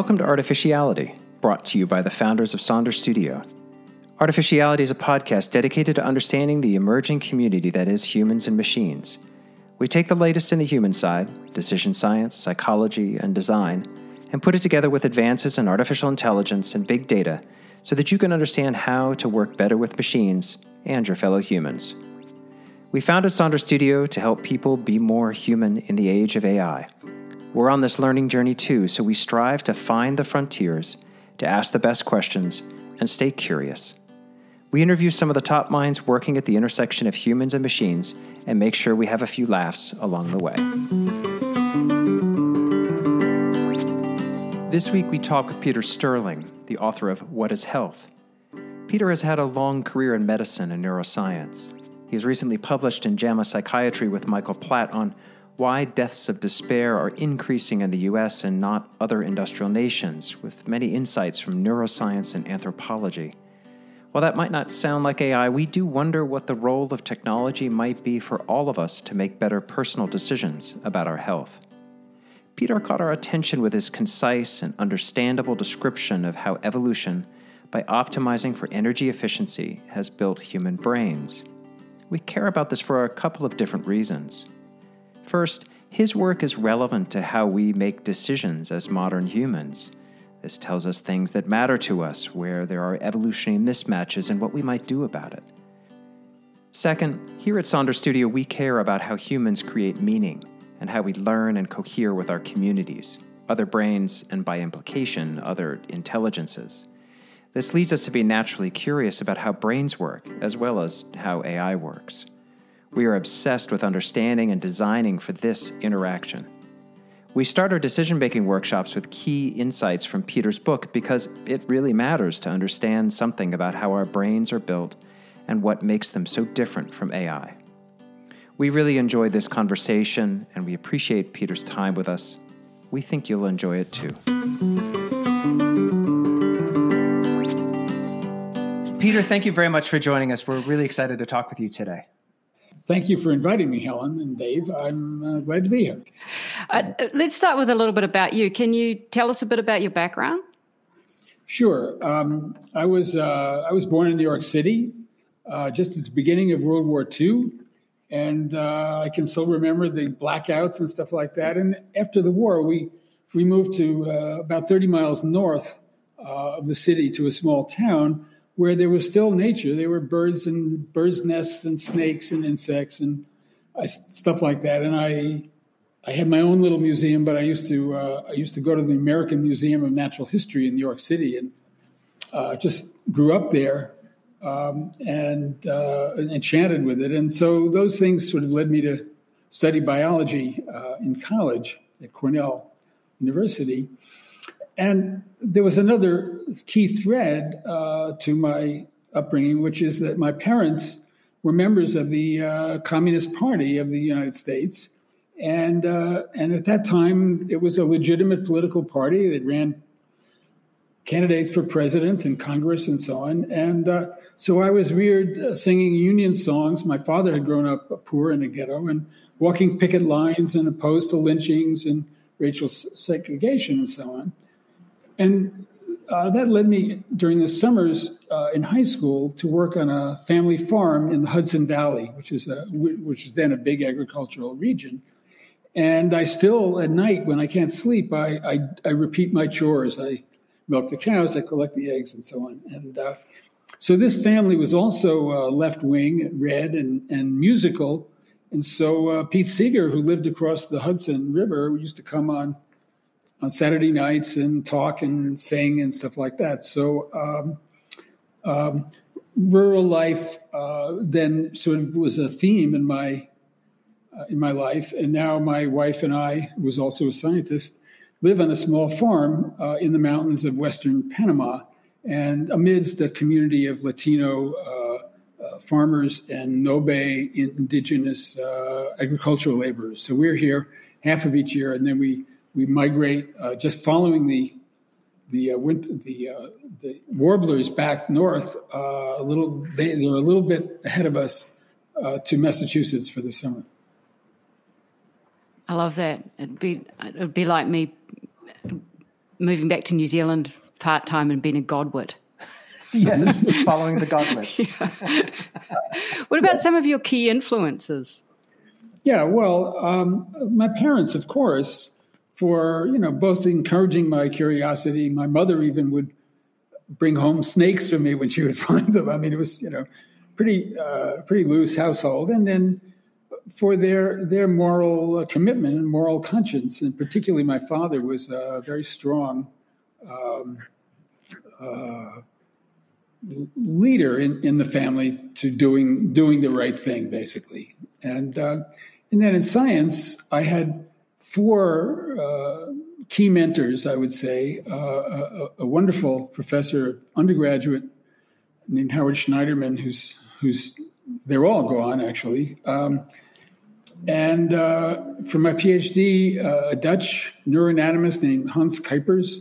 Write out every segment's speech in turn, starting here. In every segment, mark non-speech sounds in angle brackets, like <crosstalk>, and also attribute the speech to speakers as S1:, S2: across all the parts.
S1: Welcome to Artificiality, brought to you by the founders of Sonder Studio. Artificiality is a podcast dedicated to understanding the emerging community that is humans and machines. We take the latest in the human side, decision science, psychology, and design, and put it together with advances in artificial intelligence and big data so that you can understand how to work better with machines and your fellow humans. We founded Sonder Studio to help people be more human in the age of AI. We're on this learning journey too, so we strive to find the frontiers, to ask the best questions, and stay curious. We interview some of the top minds working at the intersection of humans and machines and make sure we have a few laughs along the way. This week we talk with Peter Sterling, the author of What is Health? Peter has had a long career in medicine and neuroscience. He has recently published in JAMA Psychiatry with Michael Platt on why deaths of despair are increasing in the US and not other industrial nations, with many insights from neuroscience and anthropology. While that might not sound like AI, we do wonder what the role of technology might be for all of us to make better personal decisions about our health. Peter caught our attention with his concise and understandable description of how evolution, by optimizing for energy efficiency, has built human brains. We care about this for a couple of different reasons. First, his work is relevant to how we make decisions as modern humans. This tells us things that matter to us, where there are evolutionary mismatches, and what we might do about it. Second, here at Sonder Studio, we care about how humans create meaning and how we learn and cohere with our communities, other brains, and by implication, other intelligences. This leads us to be naturally curious about how brains work, as well as how AI works. We are obsessed with understanding and designing for this interaction. We start our decision making workshops with key insights from Peter's book because it really matters to understand something about how our brains are built and what makes them so different from AI. We really enjoyed this conversation and we appreciate Peter's time with us. We think you'll enjoy it too. Peter, thank you very much for joining us. We're really excited to talk with you today.
S2: Thank you for inviting me, Helen and Dave. I'm uh, glad to be here.
S3: Uh, let's start with a little bit about you. Can you tell us a bit about your background?
S2: Sure. Um, I was uh, I was born in New York City, uh, just at the beginning of World War II, and uh, I can still remember the blackouts and stuff like that. And after the war, we we moved to uh, about 30 miles north of the city to a small town where there was still nature. There were birds and birds' nests and snakes and insects and uh, stuff like that. And I, I had my own little museum, but I used to uh, I used to go to the American Museum of Natural History in New York City, and uh, just grew up there um, and uh, enchanted with it. And so those things sort of led me to study biology uh, in college at Cornell University. And there was another key thread uh, to my upbringing, which is that my parents were members of the uh, Communist Party of the United States. And, uh, and at that time, it was a legitimate political party that ran candidates for president and Congress and so on. And uh, so I was reared uh, singing Union songs. My father had grown up poor in a ghetto and walking picket lines and opposed to lynchings and racial segregation and so on. And uh, that led me during the summers uh, in high school to work on a family farm in the Hudson Valley, which is a, which is then a big agricultural region. And I still, at night when I can't sleep, I, I, I repeat my chores. I milk the cows, I collect the eggs, and so on. And uh, so this family was also uh, left wing, red, and, and musical. And so uh, Pete Seeger, who lived across the Hudson River, used to come on on Saturday nights and talk and sing and stuff like that. So um, um, rural life uh, then sort of was a theme in my uh, in my life, and now my wife and I, who was also a scientist, live on a small farm uh, in the mountains of western Panama, and amidst a community of Latino. Uh, uh, farmers and Nobe indigenous uh, agricultural laborers. So we're here half of each year, and then we we migrate uh, just following the the uh, winter, the uh, the warblers back north uh, a little. They, they're a little bit ahead of us uh, to Massachusetts for the summer.
S3: I love that. It'd be it'd be like me moving back to New Zealand part time and being a godwit.
S1: yes, <laughs> following the godwits.
S3: Yeah. what about some of your key influences?
S2: Yeah, well, um, my parents, of course, for you know both encouraging my curiosity. My mother even would bring home snakes for me when she would <laughs> find them. I mean, it was you know pretty uh, pretty loose household, and then for their their moral uh, commitment and moral conscience, and particularly my father was a very strong um, uh, leader in, in the family to doing doing the right thing, basically. And uh, and then in science, I had four uh, key mentors. I would say uh, a, a, wonderful professor, undergraduate named Howard Schneiderman, who's who's they're all gone actually. Um, and uh, for my PhD, uh, a Dutch neuroanatomist named Hans Kuypers,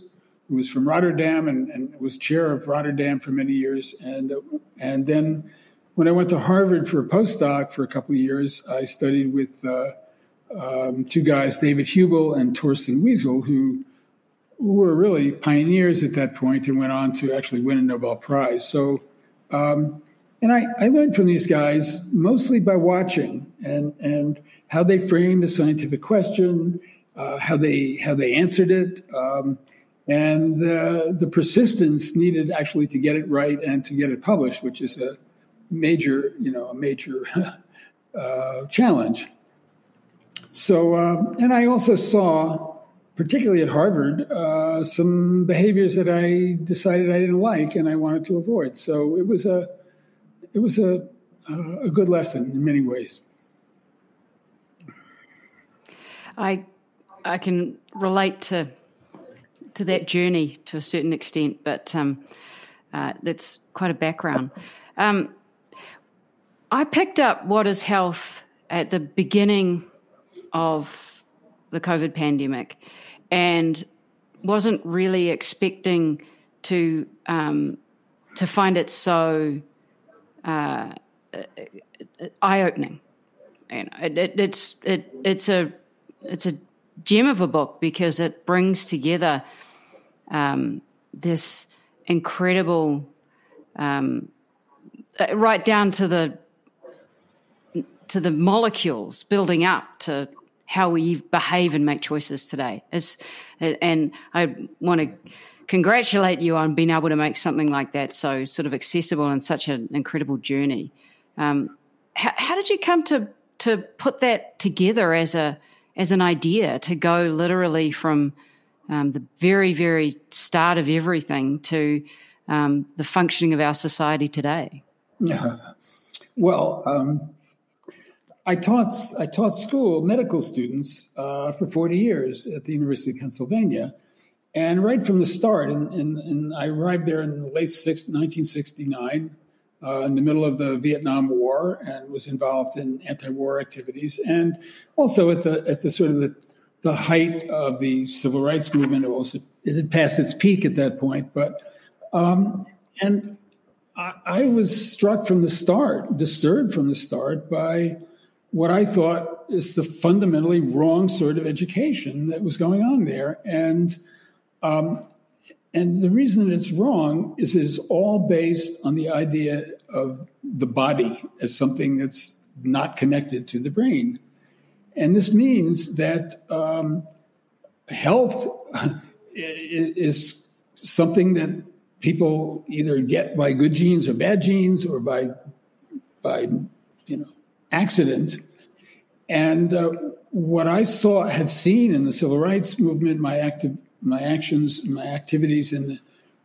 S2: who was from Rotterdam and, and, was chair of Rotterdam for many years. And, uh, and then when I went to Harvard for a postdoc for a couple of years, I studied with uh, um, two guys, David Hubel and Torsten Wiesel, who, who were really pioneers at that point and went on to actually win a Nobel Prize. So um, and I, I learned from these guys mostly by watching and, and how they framed a scientific question, uh, how they how they answered it, um, and the the persistence needed actually to get it right and to get it published, which is a major you know a major <laughs> uh, challenge. So, uh, and I also saw, particularly at Harvard, uh, some behaviors that I decided I didn't like and I wanted to avoid. So it was a it was a, a good lesson in many ways.
S3: I I can relate to to that journey to a certain extent, but um, uh, that's quite a background. Um, I picked up what is health at the beginning of the COVID pandemic, and wasn't really expecting to um, to find it so uh, eye opening. You know, it, it, it's it, it's a it's a gem of a book because it brings together um, this incredible, um, uh, right down to the to the molecules building up to how we behave and make choices today. Is and I want to congratulate you on being able to make something like that so sort of accessible and such an incredible journey. Um, how, how, did you come to to put that together as a as an idea to go literally from um, the very very start of everything to um, the functioning of our society today?
S2: Yeah. <laughs> Well, um, I taught I taught school medical students uh, for forty years at the University of Pennsylvania and right from the start, and, and, and I arrived there in the late 1969, uh, in the middle of the Vietnam War, and was involved in anti-war activities, and also at the at the sort of the, the height of the civil rights movement. It was it had passed its peak at that point, but um, and I, I was struck from the start, disturbed from the start by what I thought is the fundamentally wrong sort of education that was going on there, and um, and the reason that it's wrong is it's all based on the idea of the body as something that's not connected to the brain. And this means that um, health <laughs> is something that people either get by good genes or bad genes or by, by you know, accident. And uh, what I saw, had seen in the civil rights movement, my active my actions, my activities in the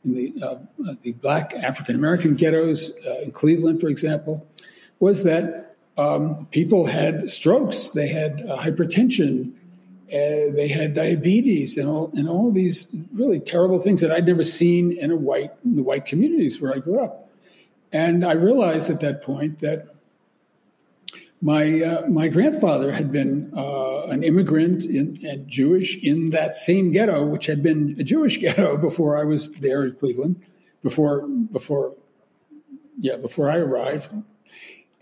S2: in the uh, the Black African American ghettos uh, in Cleveland, for example, was that um, people had strokes, they had uh, hypertension, uh, they had diabetes, and all and all these really terrible things that I'd never seen in a white in the white communities where I grew up. And I realized at that point that my uh, my grandfather had been uh, an immigrant in, and Jewish in that same ghetto, which had been a Jewish <laughs> ghetto before I was there in Cleveland, before before yeah before I arrived,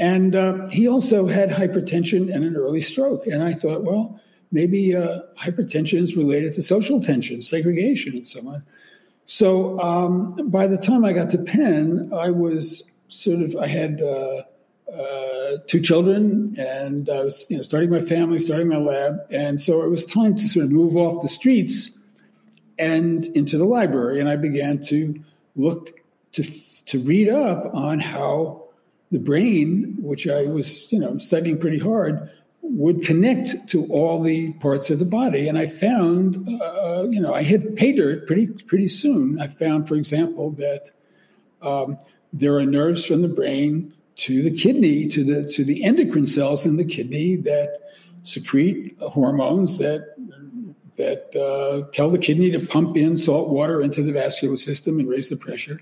S2: and uh, he also had hypertension and an early stroke. And I thought, well, maybe uh, hypertension is related to social tension, segregation, and so on. So um, by the time I got to Penn, I was sort of I had uh, two children, and I was you know starting my family, starting my lab, and so it was time to sort of move off the streets and into the library, and I began to look to to read up on how the brain, which I was you know studying pretty hard, would connect to all the parts of the body. And I found, uh, you know, I hit pay dirt pretty pretty soon. I found, for example, that um, there are nerves from the brain to the kidney, to the to the endocrine cells in the kidney that secrete hormones that that uh, tell the kidney to pump in salt water into the vascular system and raise the pressure.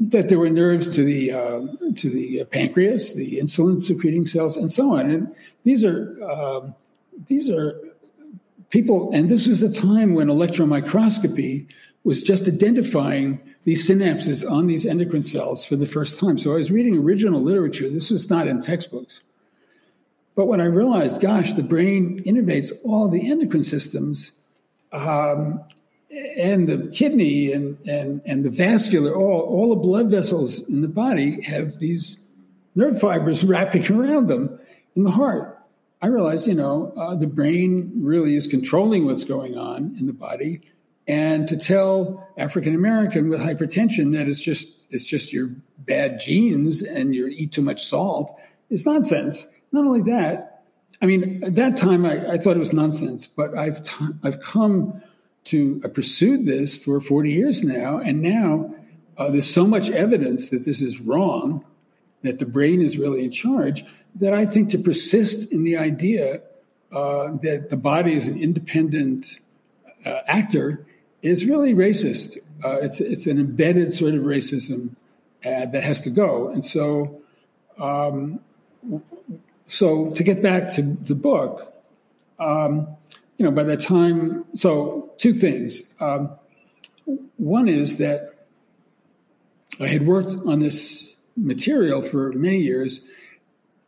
S2: That there were nerves to the uh, to the pancreas, the insulin secreting cells, and so on. And these are um, these are people, and this was a time when electron microscopy was just identifying these synapses on these endocrine cells for the first time. So I was reading original literature. This was not in textbooks. But when I realized, gosh, the brain innervates all the endocrine systems, um, and the kidney and, and, and the vascular, all, all the blood vessels in the body have these nerve fibers <laughs> wrapping around them in the heart. I realized, you know, uh, the brain really is controlling what's going on in the body. And to tell African American with hypertension that it's just it's just your bad genes and you eat too much salt is nonsense. Not only that, I mean, at that time I, I thought it was nonsense, but I've t- I've come to I pursued this for 40 years now, and now uh, there's so much evidence that this is wrong, that the brain is really in charge, that I think to persist in the idea uh, that the body is an independent uh, actor is really racist. Uh, it's it's an embedded sort of racism uh, that has to go. And so, um, so to get back to the book, um, you know, by the time, so two things. Um, one is that I had worked on this material for many years,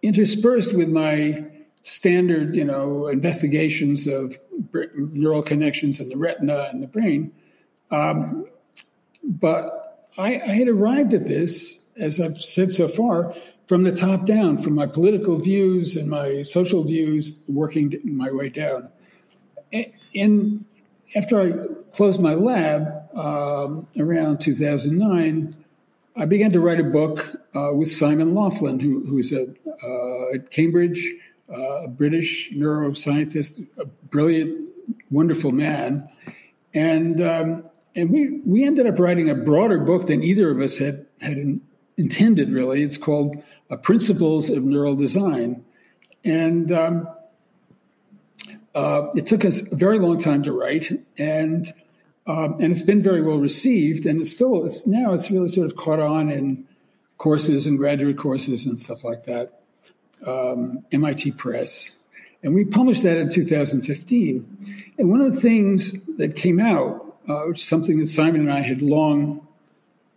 S2: interspersed with my standard, you know, investigations of neural connections in the retina and the brain. Um, but I, I, had arrived at this, as I've said so far, from the top down, from my political views and my social views, working my way down. And after I closed my lab um, around 2009, I began to write a book uh, with Simon Laughlin, who, who's uh, at Cambridge, uh, a British neuroscientist, a brilliant, wonderful man. And, um, and we, we ended up writing a broader book than either of us had, had in, intended, really. It's called uh, Principles of Neural Design. And um, uh, it took us a very long time to write, and um, and it's been very well received. And it's still it's now it's really sort of caught on in courses and graduate courses and stuff like that. Um, MIT Press, and we published that in 2015. And one of the things that came out, uh, something that Simon and I had long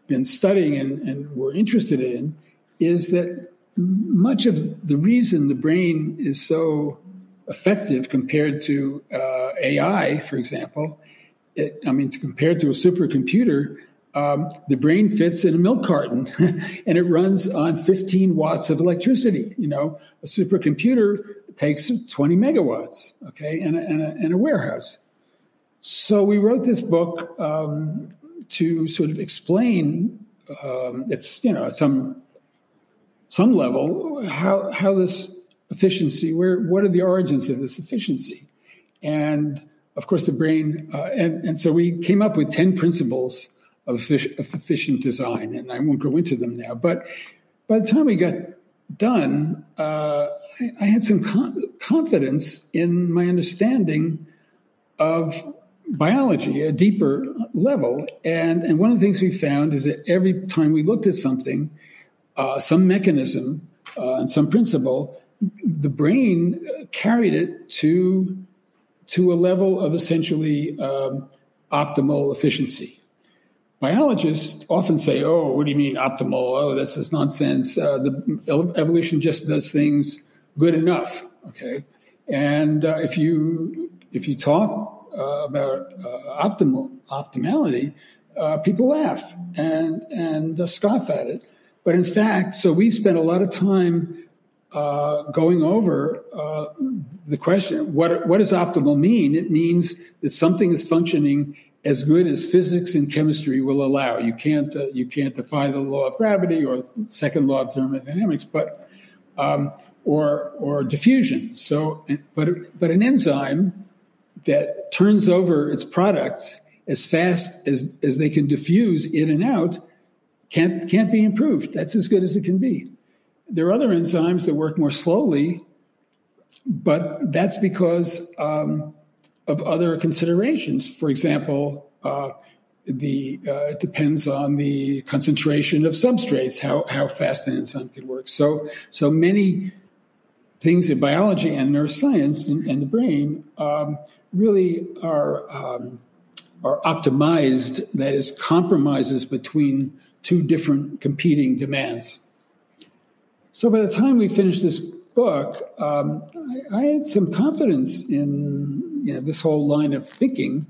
S2: been studying and, and were interested in, is that much of the reason the brain is so effective compared to uh, AI, for example, it, I mean, compared to a supercomputer, um, the brain fits in a milk carton <laughs> and it runs on 15 watts of electricity. You know, a supercomputer takes 20 megawatts, okay, in a, in a, in a warehouse. So we wrote this book um, to sort of explain um, it's you know some some level how how this efficiency where what are the origins of this efficiency and of course the brain uh, and and so we came up with 10 principles of, efficient, design and i won't go into them now but by the time we got done uh, I, I, had some con- confidence in my understanding of biology a deeper level and and one of the things we found is that every time we looked at something uh, some mechanism uh, and some principle, the brain carried it to to a level of essentially um, optimal efficiency. Biologists often say, "Oh, what do you mean optimal? Oh, this is nonsense. Uh, the evolution just does things good enough." Okay, And uh, if you if you talk uh, about uh, optimal optimality, uh, people laugh and and uh, scoff at it. But in fact, so we spent a lot of time uh, going over the question: what what does optimal mean? It means that something is functioning as good as physics and chemistry will allow. You can't uh, you can't defy the law of gravity or second law of thermodynamics, but um, or or diffusion. So, but but an enzyme that turns over its products as fast as as they can diffuse in and out can't can't be improved. That's as good as it can be. There are other enzymes that work more slowly, but that's because um, of other considerations. For example, uh, the uh, it depends on the concentration of substrates, how how fast an enzyme can work. So so many things in biology and neuroscience and, and the brain um, really are um, are optimized. That is compromises between two different competing demands. So by the time we finish this book, um, I, I, had some confidence in you know this whole line of thinking,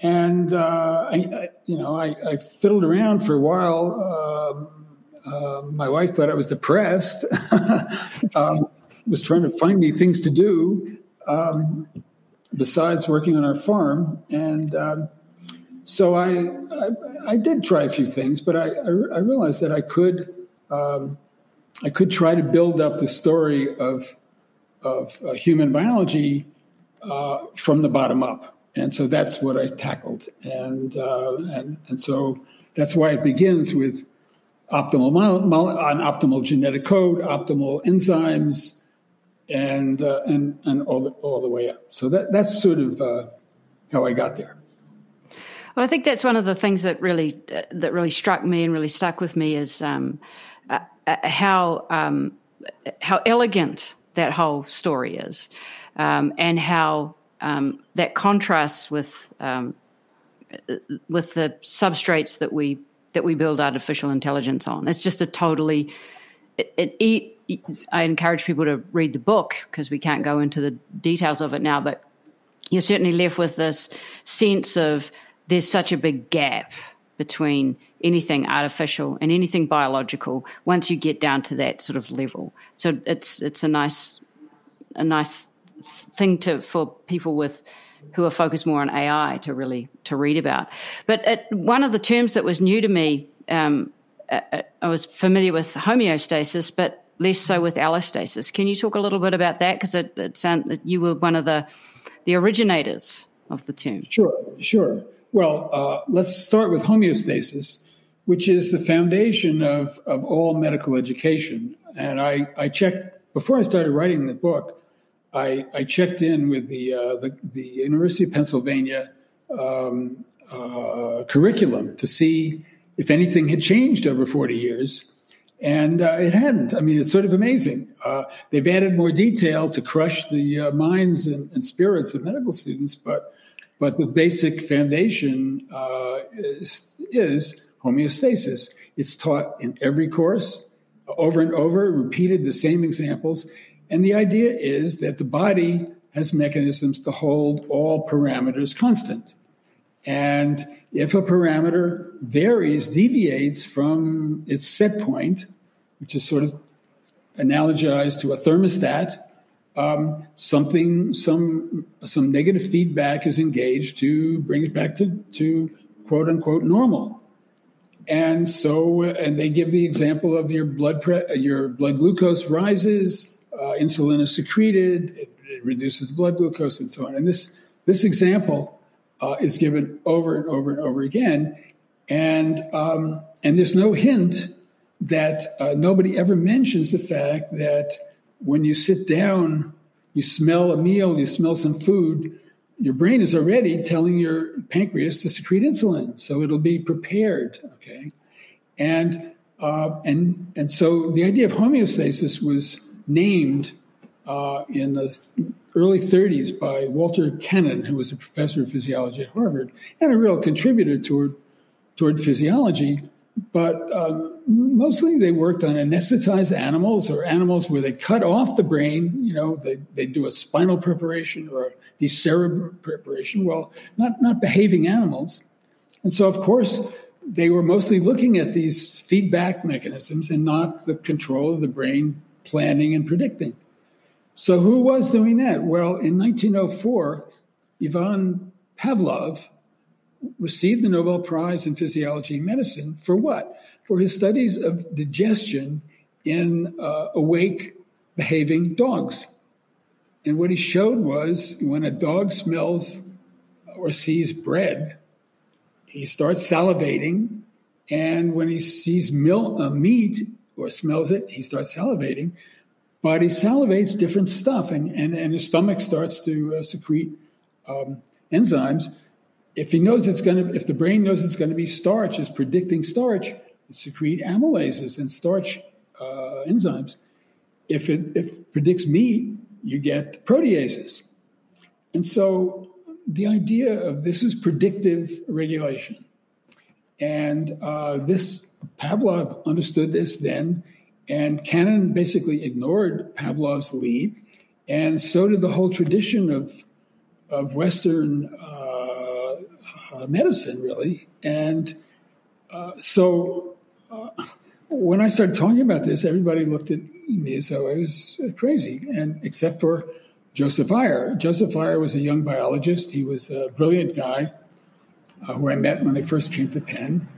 S2: and uh, I, I, you know I, I, fiddled around for a while. Um, uh, my wife thought I was depressed. <laughs> um, was trying to find me things to do um, besides working on our farm, and um, so I, I, did try a few things, but I, I realized that I could um, I could try to build up the story of of uh, human biology uh, from the bottom up, and so that's what I tackled, and uh, and and so that's why it begins with optimal on optimal genetic code, optimal enzymes, and uh, and and all the, all the way up. So that that's sort of uh, how I got there.
S3: Well, I think that's one of the things that really uh, that really struck me and really stuck with me is. Um, uh, how um, how elegant that whole story is, um, and how um, that contrasts with um, with the substrates that we that we build artificial intelligence on. It's just a totally. It, it, it, I encourage people to read the book because we can't go into the details of it now, but you're certainly left with this sense of there's such a big gap between anything artificial and anything biological once you get down to that sort of level. So it's it's a nice a nice thing to for people with who are focused more on AI to really to read about. But it, one of the terms that was new to me, um, I, I was familiar with homeostasis, but less so with allostasis. Can you talk a little bit about that? Because it, it sounds you were one of the the originators of the term.
S2: Sure, sure. Well, uh, let's start with homeostasis, which is the foundation of, of all medical education. And I, I checked, before I started writing the book, I, I checked in with the, uh, the, the, University of Pennsylvania um, uh, curriculum to see if anything had changed over 40 years. And uh, it hadn't. I mean, it's sort of amazing. Uh, they've added more detail to crush the uh, minds and, and, spirits of medical students, but but the basic foundation uh, is, is homeostasis. It's taught in every course over and over, repeated the same examples. And the idea is that the body has mechanisms to hold all parameters constant. And if a parameter varies, deviates from its set point, which is sort of analogized to a thermostat, um, something, some, some negative feedback is engaged to bring it back to, to quote unquote normal. And so, and they give the example of your blood pre- your blood glucose rises, uh, insulin is secreted, it, it, reduces the blood glucose, and so on. And this this example uh, is given over and over and over again, and um, and there's no hint that uh, nobody ever mentions the fact that when you sit down, you smell a meal, you smell some food, your brain is already telling your pancreas to secrete insulin, so it'll be prepared. Okay, and uh, and and so the idea of homeostasis was named uh, in the early 30s by Walter Cannon, who was a professor of physiology at Harvard and a real contributor toward toward physiology. but um, mostly they worked on anesthetized animals or animals where they cut off the brain. You know, they, they do a spinal preparation or a decerebral preparation. Well, not, not behaving animals. And so, of course, they were mostly looking at these feedback mechanisms and not the control of the brain planning and predicting. So, who was doing that? Well, in 1904, Ivan Pavlov received the Nobel Prize in Physiology and Medicine for what? For his studies of digestion in uh, awake behaving dogs. And what he showed was when a dog smells or sees bread, he starts salivating. And when he sees milk, uh, meat or smells it, he starts salivating. But he salivates different stuff, and, and, and his stomach starts to uh, secrete um, enzymes if he knows it's going to, if the brain knows it's going to be starch, is predicting starch, secrete amylases and starch uh, enzymes. If it, if it predicts meat, you get proteases. And so the idea of this is predictive regulation. And uh, this, Pavlov understood this then, and Cannon basically ignored Pavlov's lead, and so did the whole tradition of, of Western uh, uh, medicine, really. And uh, so uh, when I started talking about this, everybody looked at me as though I was crazy, and except for Joseph Eyer. Joseph Eyer was a young biologist. He was a brilliant guy uh, who I met when I first came to Penn.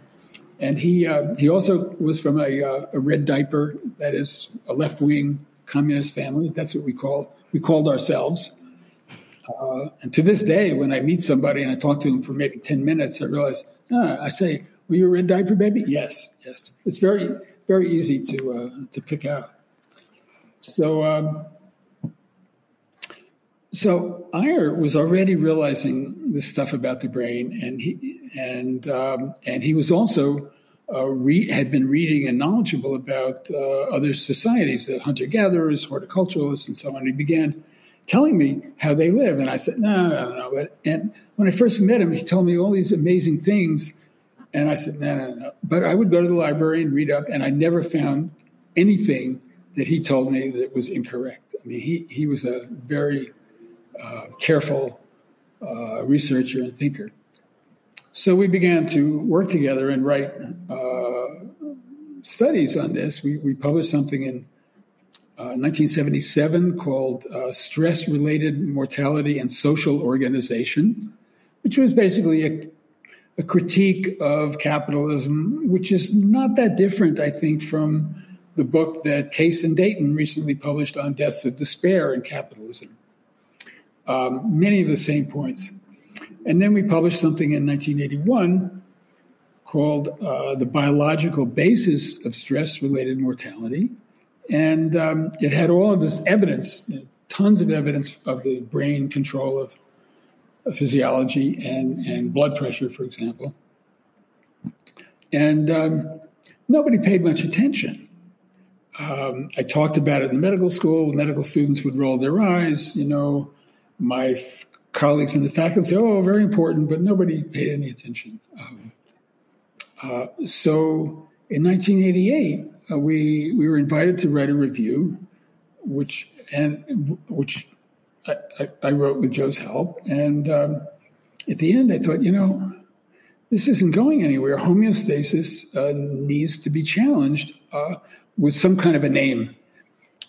S2: And he, uh, he also was from a, uh, a red diaper, that is, a left wing communist family. That's what we call we called ourselves. Uh, and to this day, when I meet somebody and I talk to them for maybe 10 minutes, I realize, ah, I say, Were you a red diaper baby? Yes, yes. It's very, very easy to, uh, to pick out. So, um, so Eyer was already realizing this stuff about the brain, and he and um, and he was also uh, re- had been reading and knowledgeable about uh, other societies, the hunter gatherers, horticulturalists, and so on. He began telling me how they live. And I said, no, no, no. But, and when I first met him, he told me all these amazing things. And I said, no, no, no. But I would go to the library and read up, and I never found anything that he told me that was incorrect. I mean, he, he was a very uh, careful uh, researcher and thinker. So we began to work together and write uh, studies on this. We, we published something in 1977 uh, called Stress Related Mortality and Social Organization, which was basically a, a, critique of capitalism, which is not that different, I think, from the book that Case and Deaton recently published on deaths of despair in capitalism. Um, many of the same points. And then we published something in 1981 called uh, The Biological Basis of Stress Related Mortality and um, it had all of this evidence, you know, tons of evidence of the brain control of, of physiology and, and blood pressure, for example. And um, nobody paid much attention. Um, I talked about it in medical school. Medical students would roll their eyes. You know, my f- colleagues in the faculty, oh, very important, but nobody paid any attention. Um, uh, so in 1988, uh, we we were invited to write a review, which and which I, I, I wrote with Joe's help. And um, at the end, I thought, you know, this isn't going anywhere. Homeostasis uh, needs to be challenged uh, with some kind of a name.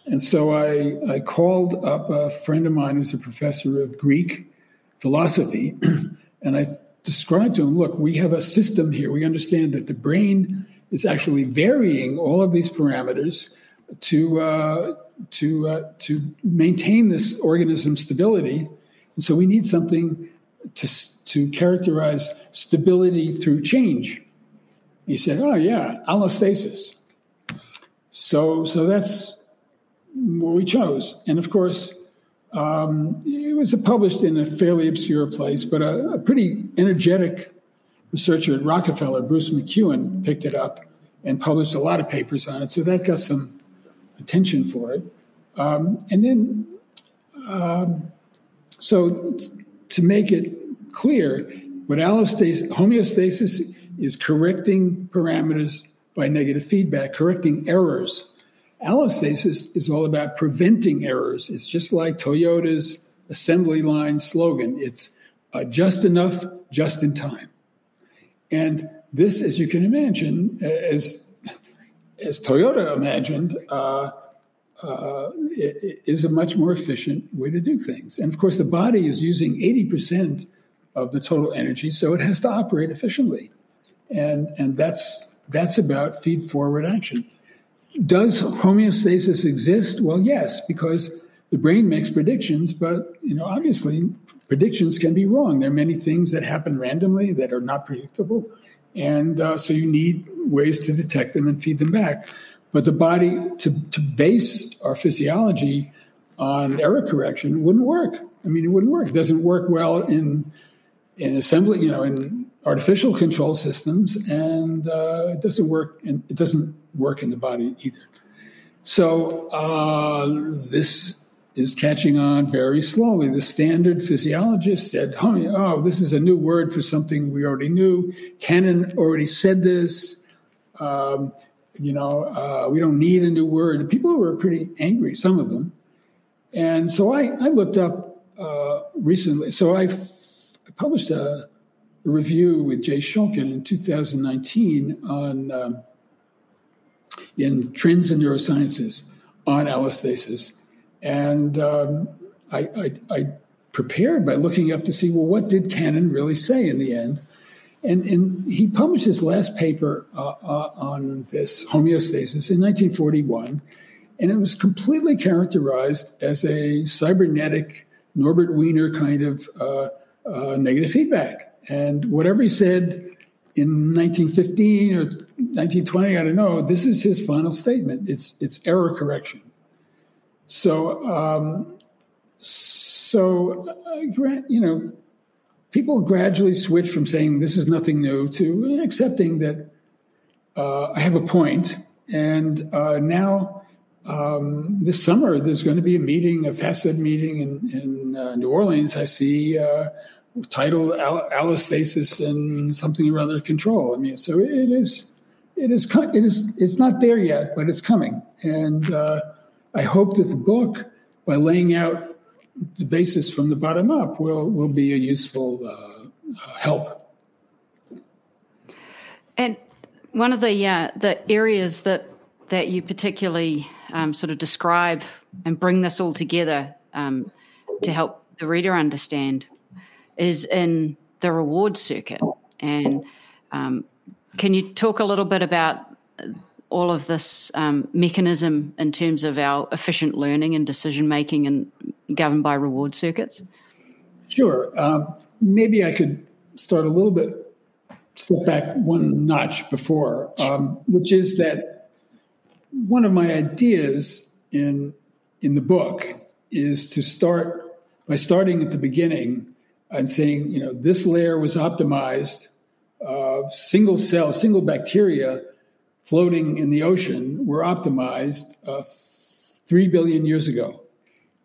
S2: And so I, I called up a friend of mine who's a professor of Greek philosophy, <clears throat> and I described to him, look, we have a system here. We understand that the brain is actually varying all of these parameters to uh, to uh, to maintain this organism stability. And so we need something to to characterize stability through change. He said, "Oh yeah, allostasis." So so that's we chose, and of course. Um, it was published in a fairly obscure place, but a, a pretty energetic researcher at Rockefeller, Bruce McEwen, picked it up and published a lot of papers on it. So that got some attention for it. Um, and then, um, so t- to make it clear, what allostasis, homeostasis is correcting parameters by negative feedback, correcting errors. Allostasis is all about preventing errors. It's just like Toyota's assembly line slogan it's uh, just enough, just in time. And this, as you can imagine, as, as Toyota imagined, uh, uh, is a much more efficient way to do things. And of course, the body is using 80% of the total energy, so it has to operate efficiently. And, and that's, that's about feed forward action. Does homeostasis exist? Well, yes, because the brain makes predictions, but you know, obviously, predictions can be wrong. There are many things that happen randomly that are not predictable, and uh, so you need ways to detect them and feed them back. But the body, to, to base our physiology on error correction wouldn't work. I mean, it wouldn't work. It doesn't work well in in assembly, you know, in artificial control systems, and uh, it doesn't work. And it doesn't work in the body either. So uh, this is catching on very slowly. The standard physiologist said, "Oh, this is a new word for something we already knew. Cannon already said this." Um, you know, uh, we don't need a new word. The People were pretty angry, some of them. And so I, I looked up uh, recently. So I, f- I published a, a, review with Jay Schulkin in 2019 on um, in Trends in Neurosciences on allostasis. And um, I, I, I prepared by looking up to see, well, what did Cannon really say in the end? And, and he published his last paper uh, uh, on this homeostasis in 1941, and it was completely characterized as a cybernetic Norbert Wiener kind of uh, uh negative feedback. And whatever he said in 1915 or 1920, I don't know, this is his final statement. It's, it's error correction. So, um, so uh, you know, people gradually switch from saying this is nothing new to accepting that uh, I have a point. And uh, now, um, this summer, there's going to be a meeting, a FASEB meeting in, in uh, New Orleans. I see uh, titled allostasis and something or other control. I mean, so it is, it is, it is, it's not there yet, but it's coming. And uh, I hope that the book, by laying out the basis from the bottom up will will be a useful uh, help.
S3: And one of the uh, the areas that that you particularly um, sort of describe and bring this all together um, to help the reader understand is in the reward circuit. And um, can you talk a little bit about all of this um, mechanism in terms of our efficient learning and decision making and governed by reward circuits?
S2: Sure. Um, maybe I could start a little bit, step back one notch before, um, which is that one of my ideas in in the book is to start by starting at the beginning and saying, you know, this layer was optimized, uh, single cell, single bacteria floating in the ocean were optimized uh, three billion years ago.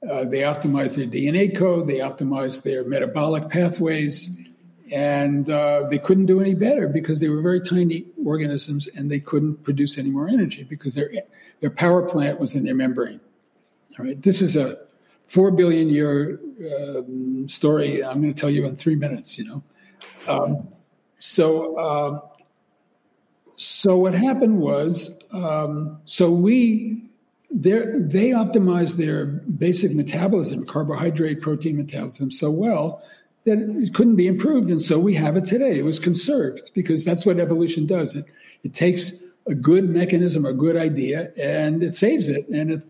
S2: Uh, they optimized their DNA code, they optimized their metabolic pathways, and uh, they couldn't do any better because they were very tiny organisms and they couldn't produce any more energy because their their power plant was in their membrane. All right, this is a four billion year um, story. I'm going to tell you in three minutes. You know, um, so. Um, so what happened was, um, so we they optimized their basic metabolism, carbohydrate, protein metabolism, so well that it couldn't be improved, and so we have it today. It was conserved because that's what evolution does. It it takes a good mechanism, a good idea, and it saves it, and it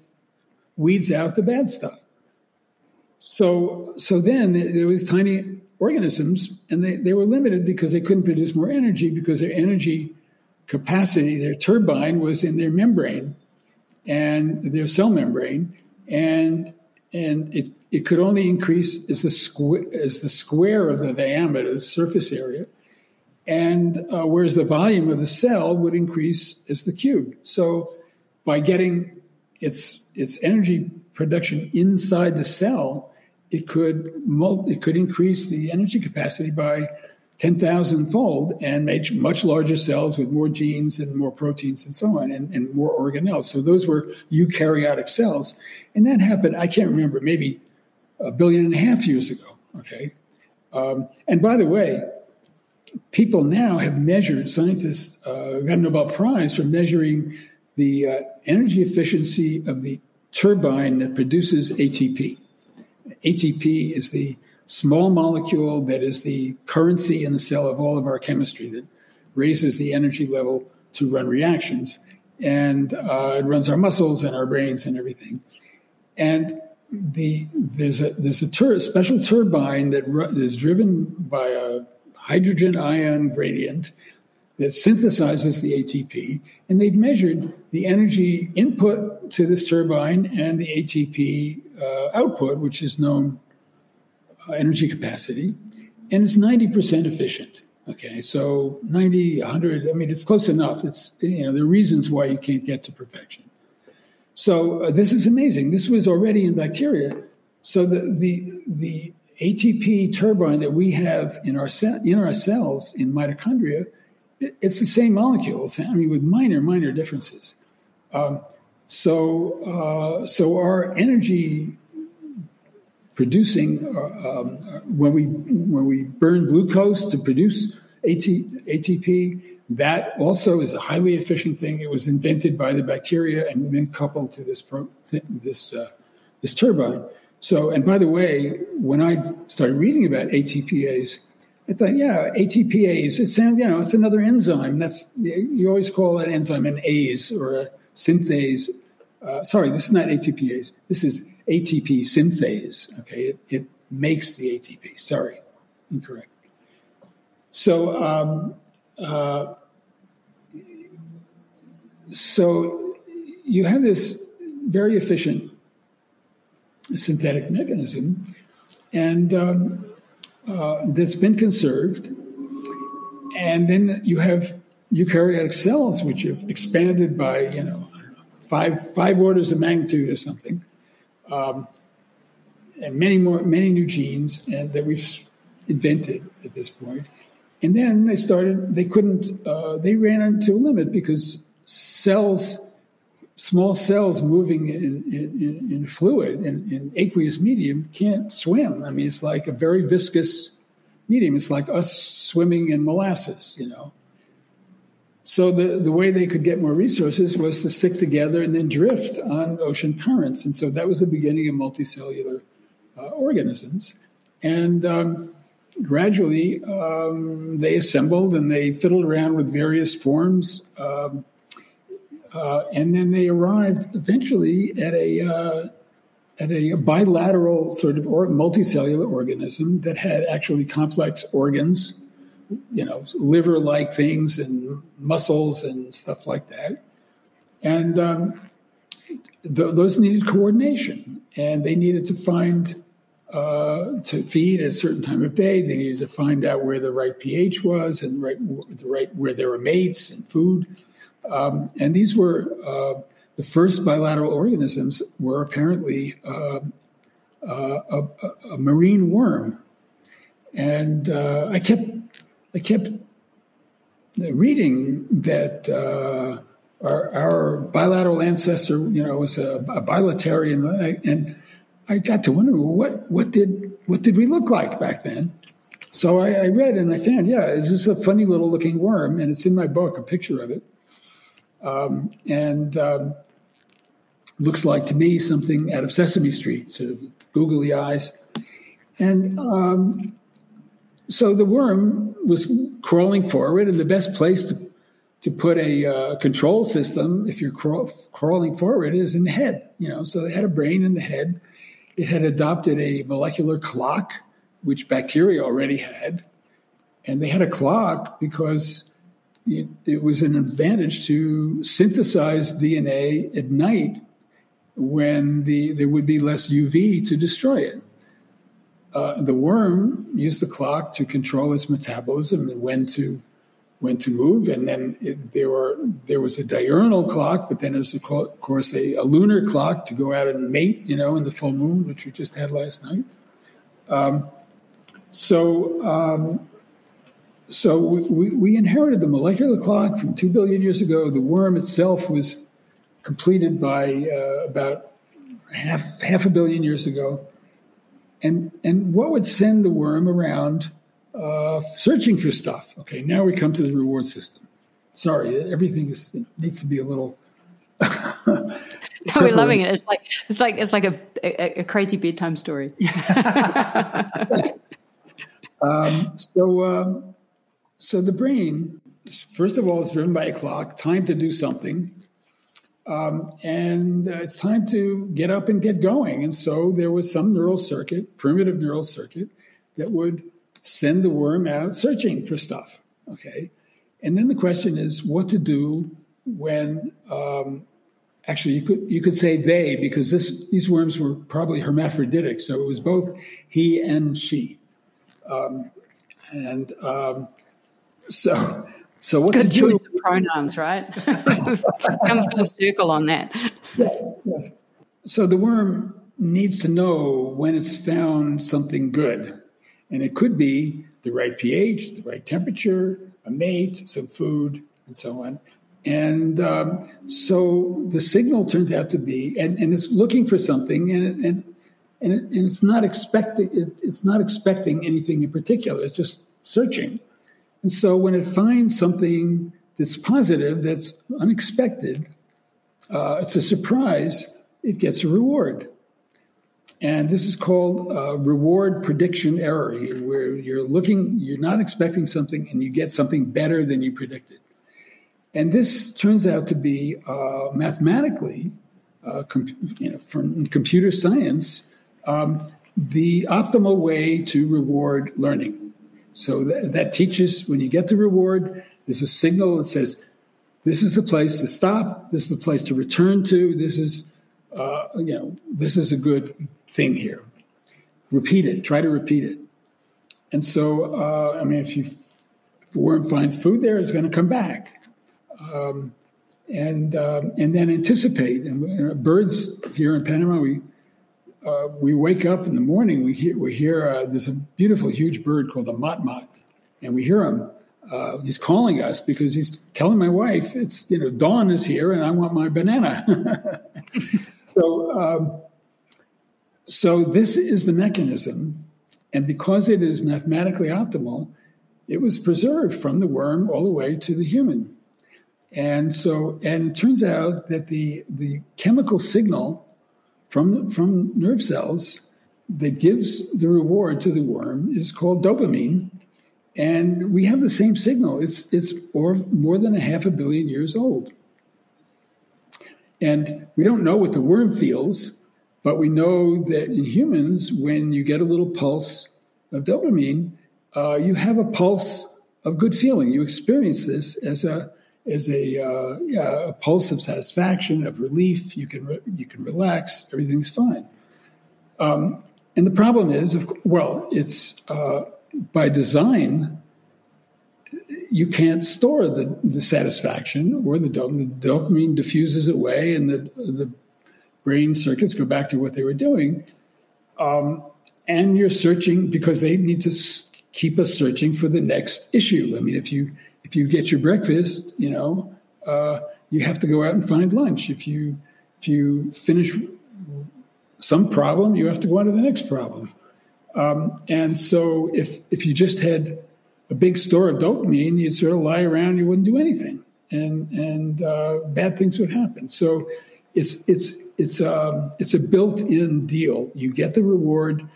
S2: weeds out the bad stuff. So so then there was tiny organisms, and they, they were limited because they couldn't produce more energy because their energy capacity, their turbine was in their membrane and their cell membrane, and and it, it could only increase as the square as the square of the diameter, the surface area, and uh, whereas the volume of the cell would increase as the cube. So by getting its its energy production inside the cell, it could it could increase the energy capacity by 10,000 fold and make much larger cells with more genes and more proteins and so on and, and more organelles. So those were eukaryotic cells. And that happened, I can't remember, maybe a billion and a half years ago. Okay. Um, and by the way, people now have measured, scientists uh, got a Nobel Prize for measuring the uh, energy efficiency of the turbine that produces ATP. ATP is the small molecule that is the currency in the cell of all of our chemistry that raises the energy level to run reactions. And uh, it runs our muscles and our brains and everything. And the, there's a, there's a tur- special turbine that ru- is driven by a hydrogen ion gradient that synthesizes the ATP. And they've measured the energy input to this turbine and the ATP uh, output, which is known uh, energy capacity, and it's 90% efficient. Okay, so 90, 100, I mean, it's close enough. It's, you know, there are reasons why you can't get to perfection. So uh, this is amazing. This was already in bacteria. So the, the, the ATP turbine that we have in our, in our cells in mitochondria, it, it's the same molecules, I mean, with minor, minor differences. Um, so, uh, so our energy producing uh, um, when we when we burn glucose to produce AT, ATP. That also is a highly efficient thing. It was invented by the bacteria and then coupled to this pro, this uh, this turbine. So, and by the way, when I started reading about ATPase, I thought, yeah, ATPase. It sounds, you know, it's another enzyme. That's you always call an enzyme an ASE or a synthase. Uh, sorry, this is not ATPase. This is ATP synthase. Okay, it, it makes the ATP. Sorry, incorrect. So, um, uh, so you have this very efficient synthetic mechanism, and um, uh, that's been conserved. And then you have eukaryotic cells, which have expanded by you know, five five orders of magnitude or something um, and many more, many new genes and that we've invented at this point. And then they started, they couldn't, uh, they ran into a limit because cells, small cells moving in, in, in fluid, in, in aqueous medium, can't swim. I mean, it's like a very viscous medium. It's like us swimming in molasses, you know. So the, the way they could get more resources was to stick together and then drift on ocean currents. And so that was the beginning of multicellular uh, organisms. And um, gradually um, they assembled and they fiddled around with various forms. Um, uh, and then they arrived eventually at a, uh, at a bilateral sort of or multicellular organism that had actually complex organs you know, liver like things and muscles and stuff like that. And um, th- those needed coordination, and they needed to find uh, to feed at a certain time of day. They needed to find out where the right pH was and right, the right where there were mates and food. Um, and these were uh, the first bilateral organisms were apparently uh, uh a, a, marine worm. And uh, I kept I kept reading that uh, our, our, bilateral ancestor, you know, was a, a bilaterian, and I got to wonder what what did what did we look like back then. So I, I read and I found, yeah, it's just a funny little looking worm, and it's in my book, a picture of it, um, and um, looks like to me something out of Sesame Street, sort of googly eyes, and um, so the worm was crawling forward, and the best place to, to put a uh, control system, if you're crawl, crawling forward, is in the head. You know, so they had a brain in the head. It had adopted a molecular clock, which bacteria already had, and they had a clock because it, was an advantage to synthesize DNA at night when the there would be less UV to destroy it uh, the worm used the clock to control its metabolism and when to when to move. And then it, there were there was a diurnal clock, but then there was of course a, a, lunar clock to go out and mate, you know, in the full moon, which we just had last night. Um, so um, so we, we inherited the molecular clock from two billion years ago. The worm itself was completed by uh, about half half a billion years ago, and and what would send the worm around uh, searching for stuff? Okay, now we come to the reward system. Sorry, everything is, you know, needs to be a little.
S3: no, we're loving it. It's like it's like it's like a a, a crazy bedtime story. <laughs>
S2: um, so. Um, so the brain, first of all, is driven by a clock, time to do something. Um, and uh, it's time to get up and get going. And so there was some neural circuit, primitive neural circuit, that would send the worm out searching for stuff. Okay. And then the question is what to do when um, actually you could you could say they because this these worms were probably hermaphroditic, so it was both he and she. Um, and um, so, so what
S3: Good
S2: to
S3: choice
S2: do?
S3: of pronouns, right? <laughs> Come full circle on that.
S2: Yes, yes. So the worm needs to know when it's found something good, and it could be the right pH, the right temperature, a mate, some food, and so on. And um, so the signal turns out to be, and, and it's looking for something, and and and, it, and it's not expecting it, it's not expecting anything in particular. It's just searching. And so when it finds something that's positive, that's unexpected, uh, it's a surprise, it gets a reward. And this is called reward prediction error, where you're looking, you're not expecting something and you get something better than you predicted. And this turns out to be uh, mathematically, uh, com- you know, from computer science, um, the optimal way to reward learning. So that, that teaches when you get the reward, there's a signal that says, this is the place to stop, this is the place to return to, this is, uh, you know, this is a good thing here. Repeat it, try to repeat it. And so, uh, I mean, if, you, if a worm finds food there, it's going to come back. Um, and, um, and then anticipate. And birds here in Panama, we uh, we wake up in the morning, we hear, we hear uh, there's a beautiful, huge bird called a motmot, and we hear him. Uh, he's calling us because he's telling my wife, it's, you know, dawn is here and I want my banana. <laughs> so, um, so this is the mechanism. And because it is mathematically optimal, it was preserved from the worm all the way to the human. And so, and it turns out that the, the chemical signal from, from nerve cells that gives the reward to the worm is called dopamine. And we have the same signal. It's, it's or more than a half a billion years old. And we don't know what the worm feels, but we know that in humans, when you get a little pulse of dopamine, uh, you have a pulse of good feeling. You experience this as a is a, uh, yeah, a pulse of satisfaction, of relief. You can re- you can relax. Everything's fine. Um, and the problem is, of, well, it's uh, by design. You can't store the, the satisfaction or the dopamine. The dopamine diffuses away, and the the brain circuits go back to what they were doing. Um, and you're searching because they need to keep us searching for the next issue. I mean, if you if you get your breakfast, you know, uh, you have to go out and find lunch. If you if you finish some problem, you have to go on to the next problem. Um, and so, if if you just had a big store of dopamine, you'd sort of lie around, you wouldn't do anything, and and uh, bad things would happen. So, it's it's it's um, it's a built-in deal. You get the reward,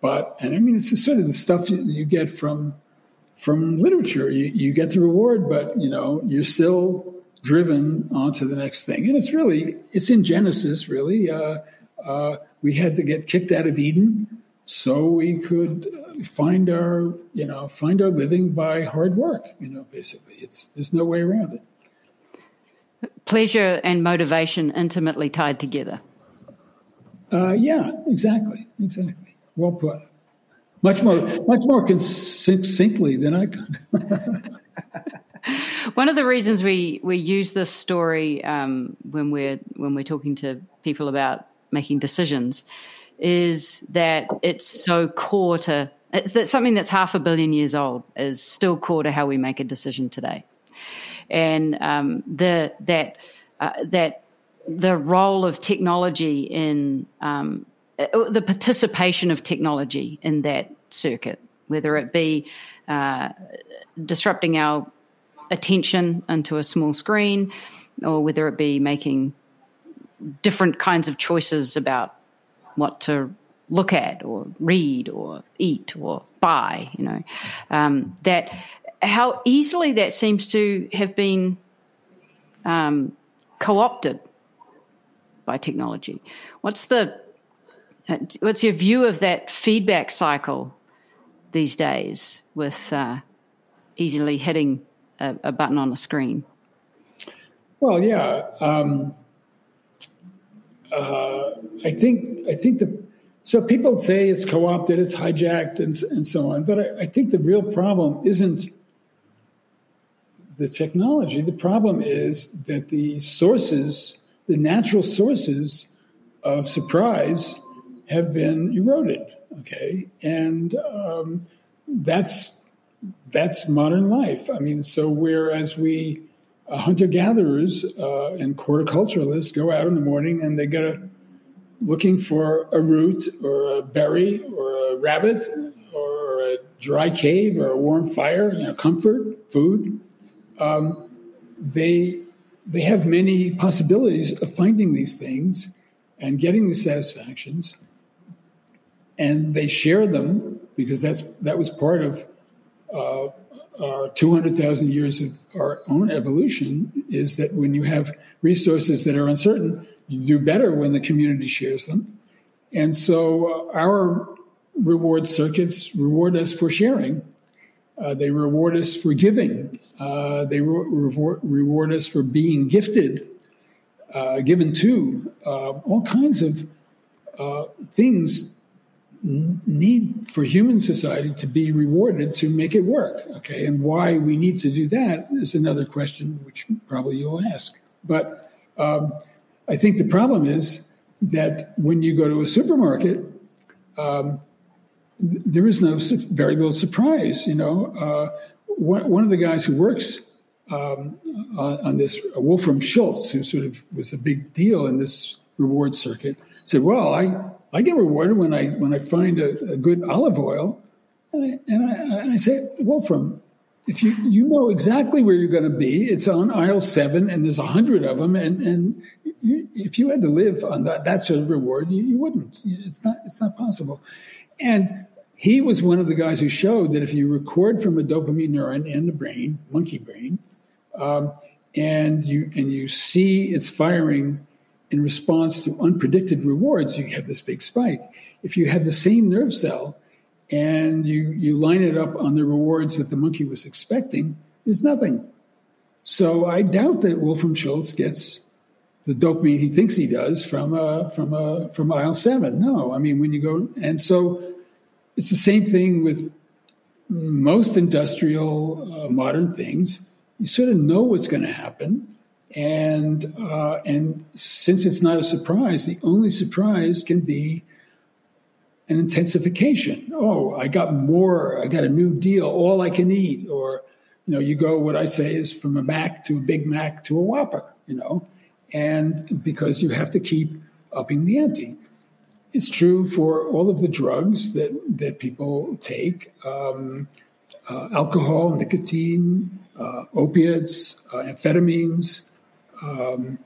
S2: but and I mean it's sort of the stuff you get from from literature. You, you get the reward, but you know you're still driven onto the next thing. And it's really it's in Genesis. Really, uh, uh, we had to get kicked out of Eden so we could find our you know find our living by hard work. You know, basically, it's there's no way around it.
S3: Pleasure and motivation intimately tied together.
S2: Uh, yeah, exactly, exactly. Well put much more much more succinctly than I could. <laughs>
S3: One of the reasons we we use this story um, when we're when we're talking to people about making decisions is that it's so core to it's that something that's half a billion years old is still core to how we make a decision today, and um, the that uh, that the role of technology in um, the participation of technology in that circuit, whether it be uh, disrupting our attention into a small screen, or whether it be making different kinds of choices about what to look at or read or eat or buy, you know, um, that how easily that seems to have been um, co opted by technology. What's the uh, what's your view of that feedback cycle these days with uh, easily hitting a, a, button on a screen?
S2: Well, yeah, um, uh, I think I think the so people say it's co-opted, it's hijacked, and, and so on. But I, I think the real problem isn't the technology. The problem is that the sources, the natural sources of surprise, have been eroded. Okay, and um, that's that's modern life. I mean, so whereas we uh, hunter gatherers uh, and horticulturalists go out in the morning and they get a looking for a root or a berry or a rabbit or a dry cave or a warm fire, you know, comfort, food. Um, they they have many possibilities of finding these things and getting the satisfactions, and they share them because that's that was part of uh, our 200,000 years of our own evolution. Is that when you have resources that are uncertain, you do better when the community shares them. And so uh, our reward circuits reward us for sharing. Uh, they reward us for giving. Uh, they re- reward, reward, us for being gifted, uh, given to. Uh, all kinds of things need for human society to be rewarded to make it work. Okay, and why we need to do that is another question, which probably you'll ask. But um, I think the problem is that when you go to a supermarket, um, th- there is no very little surprise. You know, uh, one, one, of the guys who works um, on, on, this, uh, Wolfram Schultz, who sort of was a big deal in this reward circuit, said, "Well, I, I get rewarded when I when I find a, a good olive oil." And I, and I, I say, Wolfram, if you you know exactly where you're going to be, it's on aisle seven, and there's a hundred of them, and and you, if you had to live on that, that sort of reward, you, you, wouldn't. It's not it's not possible. And he was one of the guys who showed that if you record from a dopamine neuron in the brain, monkey brain, um, and you and you see it's firing in response to unpredicted rewards, you have this big spike. If you have the same nerve cell and you, you line it up on the rewards that the monkey was expecting, there's nothing. So I doubt that Wolfram Schultz gets the dopamine he thinks he does from uh, from uh, from aisle seven. No, I mean when you go and so it's the same thing with most industrial uh, modern things. You sort of know what's going to happen, and uh, and since it's not a surprise, the only surprise can be an intensification. Oh, I got more, I got a new deal, all I can eat. Or, you know, you go, what I say is from a Mac to a Big Mac to a Whopper, you know, and because you have to keep upping the ante. It's true for all of the drugs that, that people take um, uh, alcohol, nicotine, uh, opiates, uh, amphetamines. Um,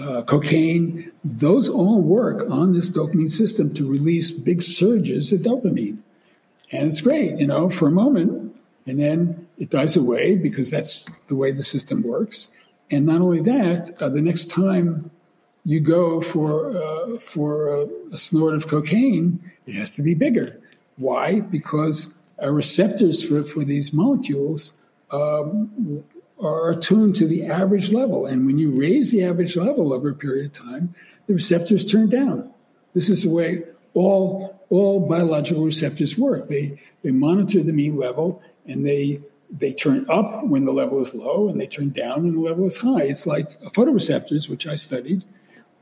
S2: uh, cocaine, those all work on this dopamine system to release big surges of dopamine. And it's great, you know, for a moment, and then it dies away because that's the way the system works. And not only that, uh, the next time you go for uh, for a, a snort of cocaine, it has to be bigger. Why? Because our receptors for, for these molecules um, are attuned to the average level. And when you raise the average level over a period of time, the receptors turn down. This is the way all, all biological receptors work. They, they monitor the mean level and they, they turn up when the level is low and they turn down when the level is high. It's like photoreceptors, which I studied.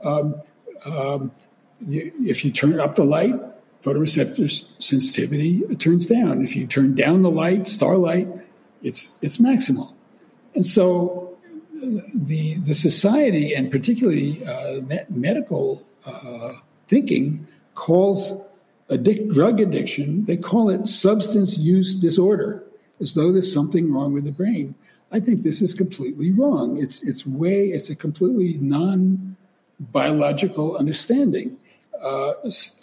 S2: Um, um, you, if you turn up the light, photoreceptor sensitivity turns down. If you turn down the light, starlight, it's it's maximal. And so the the society and particularly uh, medical uh, thinking calls addict, drug addiction. They call it substance use disorder, as though there's something wrong with the brain. I think this is completely wrong. It's it's way it's a completely non biological understanding. Uh,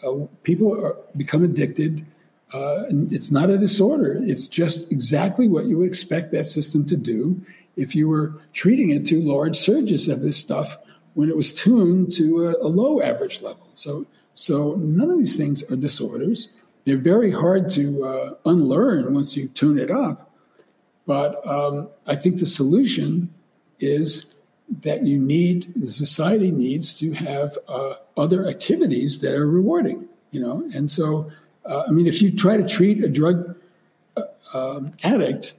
S2: uh, people are, become addicted. Uh, it's not a disorder. It's just exactly what you would expect that system to do if you were treating it to large surges of this stuff when it was tuned to a, a low average level. So, so none of these things are disorders. They're very hard to uh, unlearn once you tune it up. But um, I think the solution is that you need the society needs to have uh, other activities that are rewarding. You know, and so uh, I mean, if you try to treat a drug uh, um, addict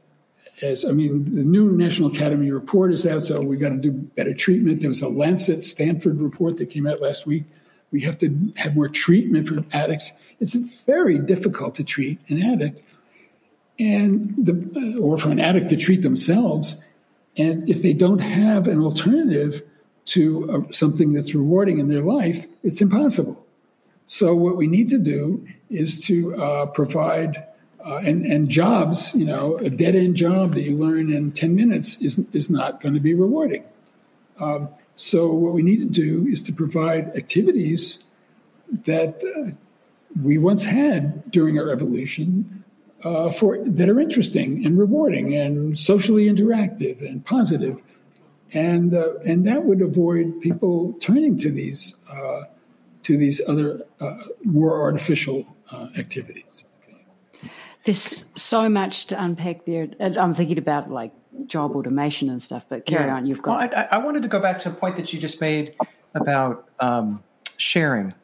S2: as I mean, the new National Academy report is out, so we got to do better treatment. There was a Lancet Stanford report that came out last week. We have to have more treatment for addicts. It's very difficult to treat an addict, and the or for an addict to treat themselves. And if they don't have an alternative to uh, something that's rewarding in their life, it's impossible. So what we need to do is to uh, provide uh, and, and jobs, you know, a dead end job that you learn in 10 minutes is, is not going to be rewarding. Um, so, what we need to do is to provide activities that uh, we once had during our evolution uh, for that are interesting and rewarding and socially interactive and positive, and uh, and that would avoid people turning to these uh, to these other uh, more artificial activities.
S3: There's so much to unpack there. I'm thinking about like job automation and stuff, but carry yeah. on. You've got.
S1: Well, I, I, wanted to go back to a point that you just made about um, sharing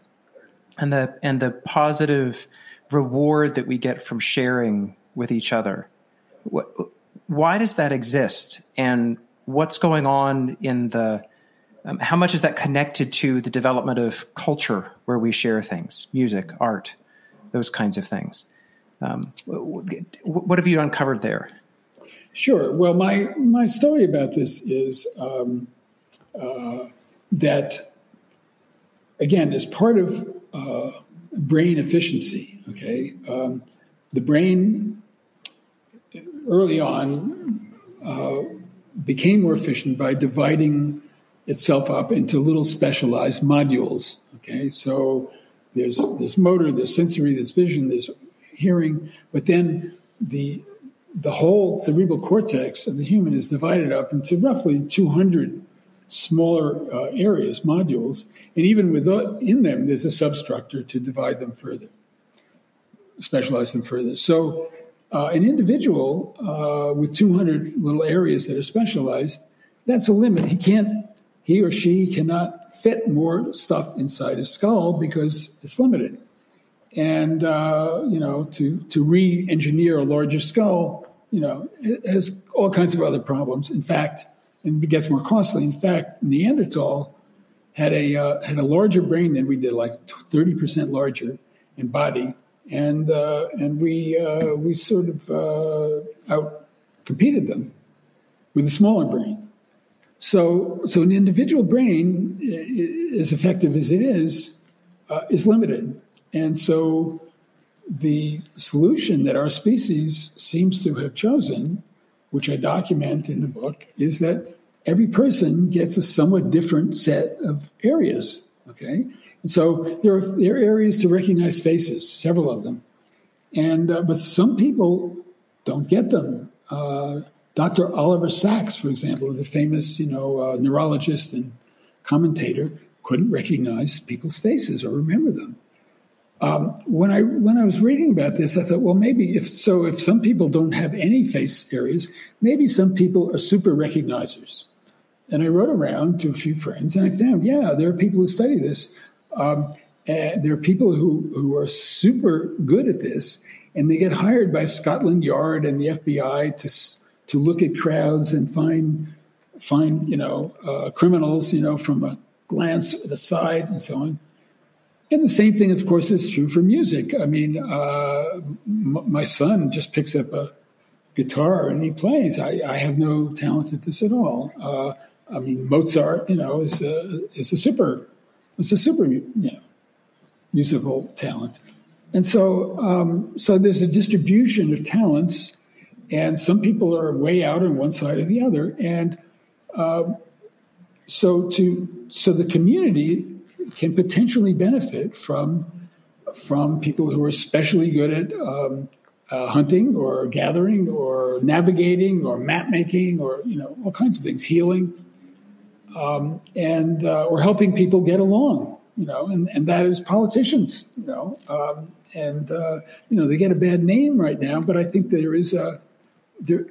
S1: and the and the positive reward that we get from sharing with each other. What, why does that exist, and what's going on in the? Um, how much is that connected to the development of culture where we share things, music, art, those kinds of things? Um, what have you uncovered there?
S2: Sure. Well, my my story about this is um, uh, that again, as part of uh, brain efficiency. Okay, um, the brain early on uh, became more efficient by dividing itself up into little specialized modules. Okay, so there's there's motor, there's sensory, there's vision, there's hearing, but then the the whole cerebral cortex of the human is divided up into roughly 200 smaller uh, areas, modules, and even within them, there's a substructure to divide them further, specialize them further. So, uh, an individual uh, with 200 little areas that are specialized, that's a limit. He can't, he or she cannot fit more stuff inside his skull because it's limited and uh, you know to to re-engineer a larger skull you know has all kinds of other problems. In fact and it gets more costly. In fact neanderthal had a uh, had a larger brain than we did like 30% larger in body. And uh, and we uh, we sort of uh, out competed them with a smaller brain. So so an individual brain as effective as it is uh, is limited and so the solution that our species seems to have chosen, which I document in the book, is that every person gets a somewhat different set of areas. Okay, and so there are there are areas to recognize faces, several of them, and uh, but some people don't get them. Uh, Dr. Oliver Sacks, for example, is a famous you know uh, neurologist and commentator, couldn't recognize people's faces or remember them. Um, when I when I was reading about this, I thought, well, maybe if so, if some people don't have any face areas, maybe some people are super recognizers. And I wrote around to a few friends, and I found, yeah, there are people who study this. Um, there are people who who are super good at this, and they get hired by Scotland Yard and the FBI to to look at crowds and find find you know uh, criminals, you know, from a glance at the side and so on. And the same thing, of course, is true for music. I mean, uh, m- my son just picks up a guitar and he plays. I, I have no talent at this at all. Uh, I mean, Mozart, you know, is a, is a super, it's a super, you know, musical talent. And so, um, so there's a distribution of talents, and some people are way out on one side or the other. And um, so, to so the community can potentially benefit from from people who are especially good at um, uh, hunting or gathering or navigating or map making or you know all kinds of things, healing, um, and uh, or helping people get along you know, and, and that is politicians, you know, um, and uh, you know they get a bad name right now, but I think there is a there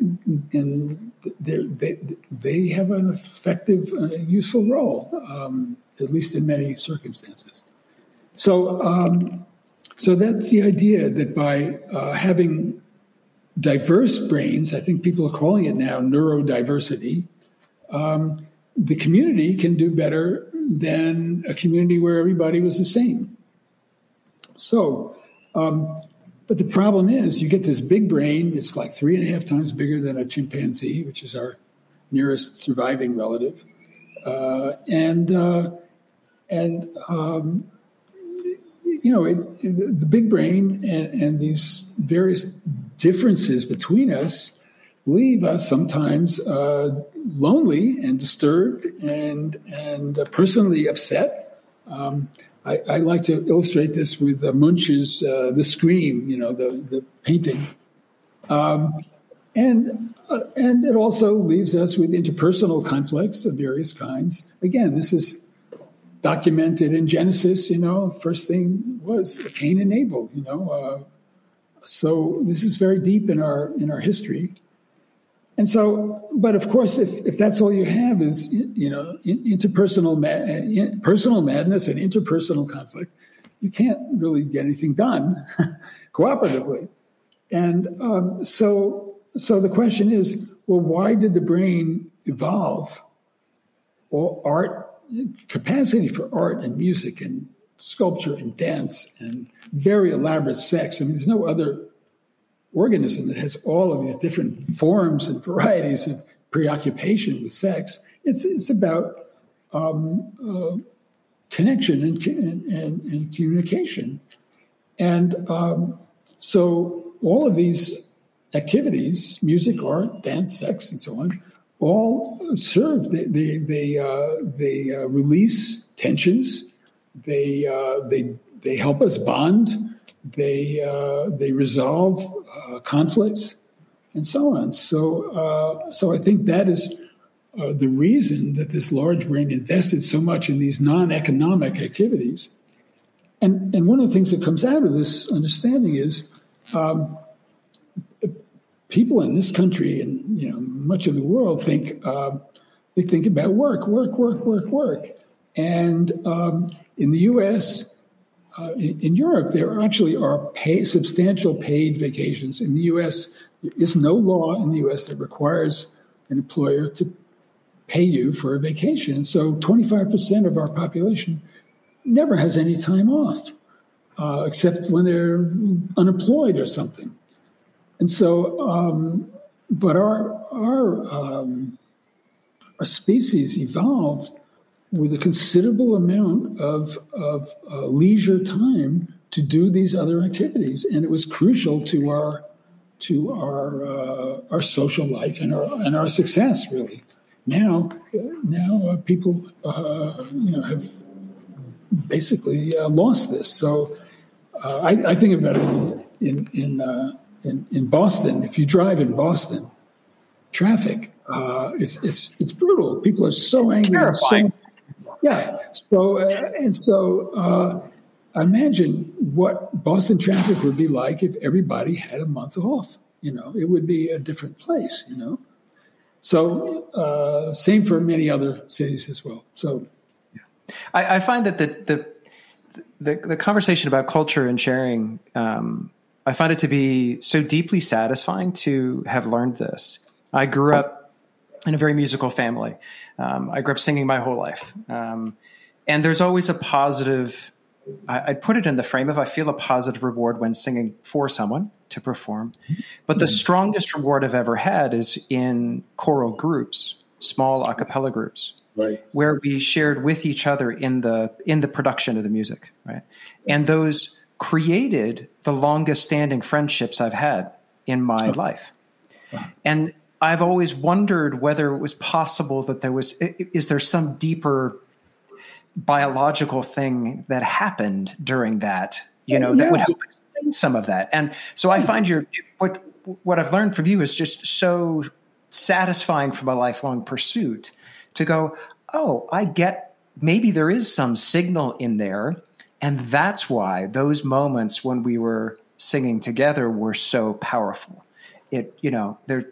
S2: and they they have an effective, uh, useful role, um, at least in many circumstances. So um, so that's the idea that by uh, having diverse brains, I think people are calling it now neurodiversity. Um, the community can do better than a community where everybody was the same. So, um, but the problem is, you get this big brain. It's like three and a half times bigger than a chimpanzee, which is our nearest surviving relative, uh, and uh, and um, you know it, it, the big brain and, and, these various differences between us leave us sometimes uh, lonely and disturbed and and uh, personally upset. Um, I, I, like to illustrate this with uh, Munch's uh, "The Scream," you know, the the painting, um, and uh, and it also leaves us with interpersonal conflicts of various kinds. Again, this is documented in Genesis. You know, first thing was Cain and Abel. You know, uh, so this is very deep in our in our history. And so, but of course, if, if that's all you have is, you know, interpersonal, ma- personal madness and interpersonal conflict, you can't really get anything done <laughs> cooperatively. And um, so, so the question is, well, why did the brain evolve? Or art, capacity for art and music and sculpture and dance and very elaborate sex. I mean, there's no other organism that has all of these different forms and varieties of preoccupation with sex. It's, it's about um, uh, connection and, and, and, communication. And um, so all of these activities, music, art, dance, sex, and so on, all serve, they, they, they, uh, they uh, release tensions, they, uh, they, they help us bond, they, uh, they resolve uh, conflicts, and so on. So, so I think that is the reason that this large brain invested so much in these non-economic activities. And and one of the things that comes out of this understanding is. Um, people in this country and you know much of the world think uh, they think about work, work, work, work, work, and um, in the U.S uh, in, in, Europe, there actually are pay, substantial paid vacations. In the U.S., there is no law in the U.S. that requires an employer to pay you for a vacation. So 25% of our population never has any time off, uh, except when they're unemployed or something. And so, um, but our our um, our species evolved with a considerable amount of, of uh, leisure time to do these other activities, and it was crucial to our to our uh, our social life and our and our success. Really, now now uh, people uh, you know have basically uh, lost this. So uh, I, I, think about it in in in, in Boston. If you drive in Boston, traffic it's it's it's brutal. People are so angry.
S1: Terrifying.
S2: So, yeah. So uh, and so uh, imagine what Boston traffic would be like if everybody had a month off. You know, it would be a different place. You know. So uh, same for many other cities as well. So
S1: I, I find that the, the the the conversation about culture and sharing. Um, I find it to be so deeply satisfying to have learned this. I grew up in a very musical family. Um, I grew up singing my whole life. Um, and there's always a positive I, would put it in the frame of I feel a positive reward when singing for someone to perform. But the mm-hmm. strongest reward I've ever had is in choral groups, small a cappella groups.
S2: Right.
S1: Where we shared with each other in the in the production of the music, right? And those created the longest standing friendships I've had in my oh. life. And I've always wondered whether it was possible that there was is there some deeper biological thing that happened during that, you oh, know, yeah. that would help explain some of that. And so I hmm. find your what what I've learned from you is just so satisfying from a lifelong pursuit to go, oh, I get maybe there is some signal in there. And that's why those moments when we were singing together were so powerful. It, you know, there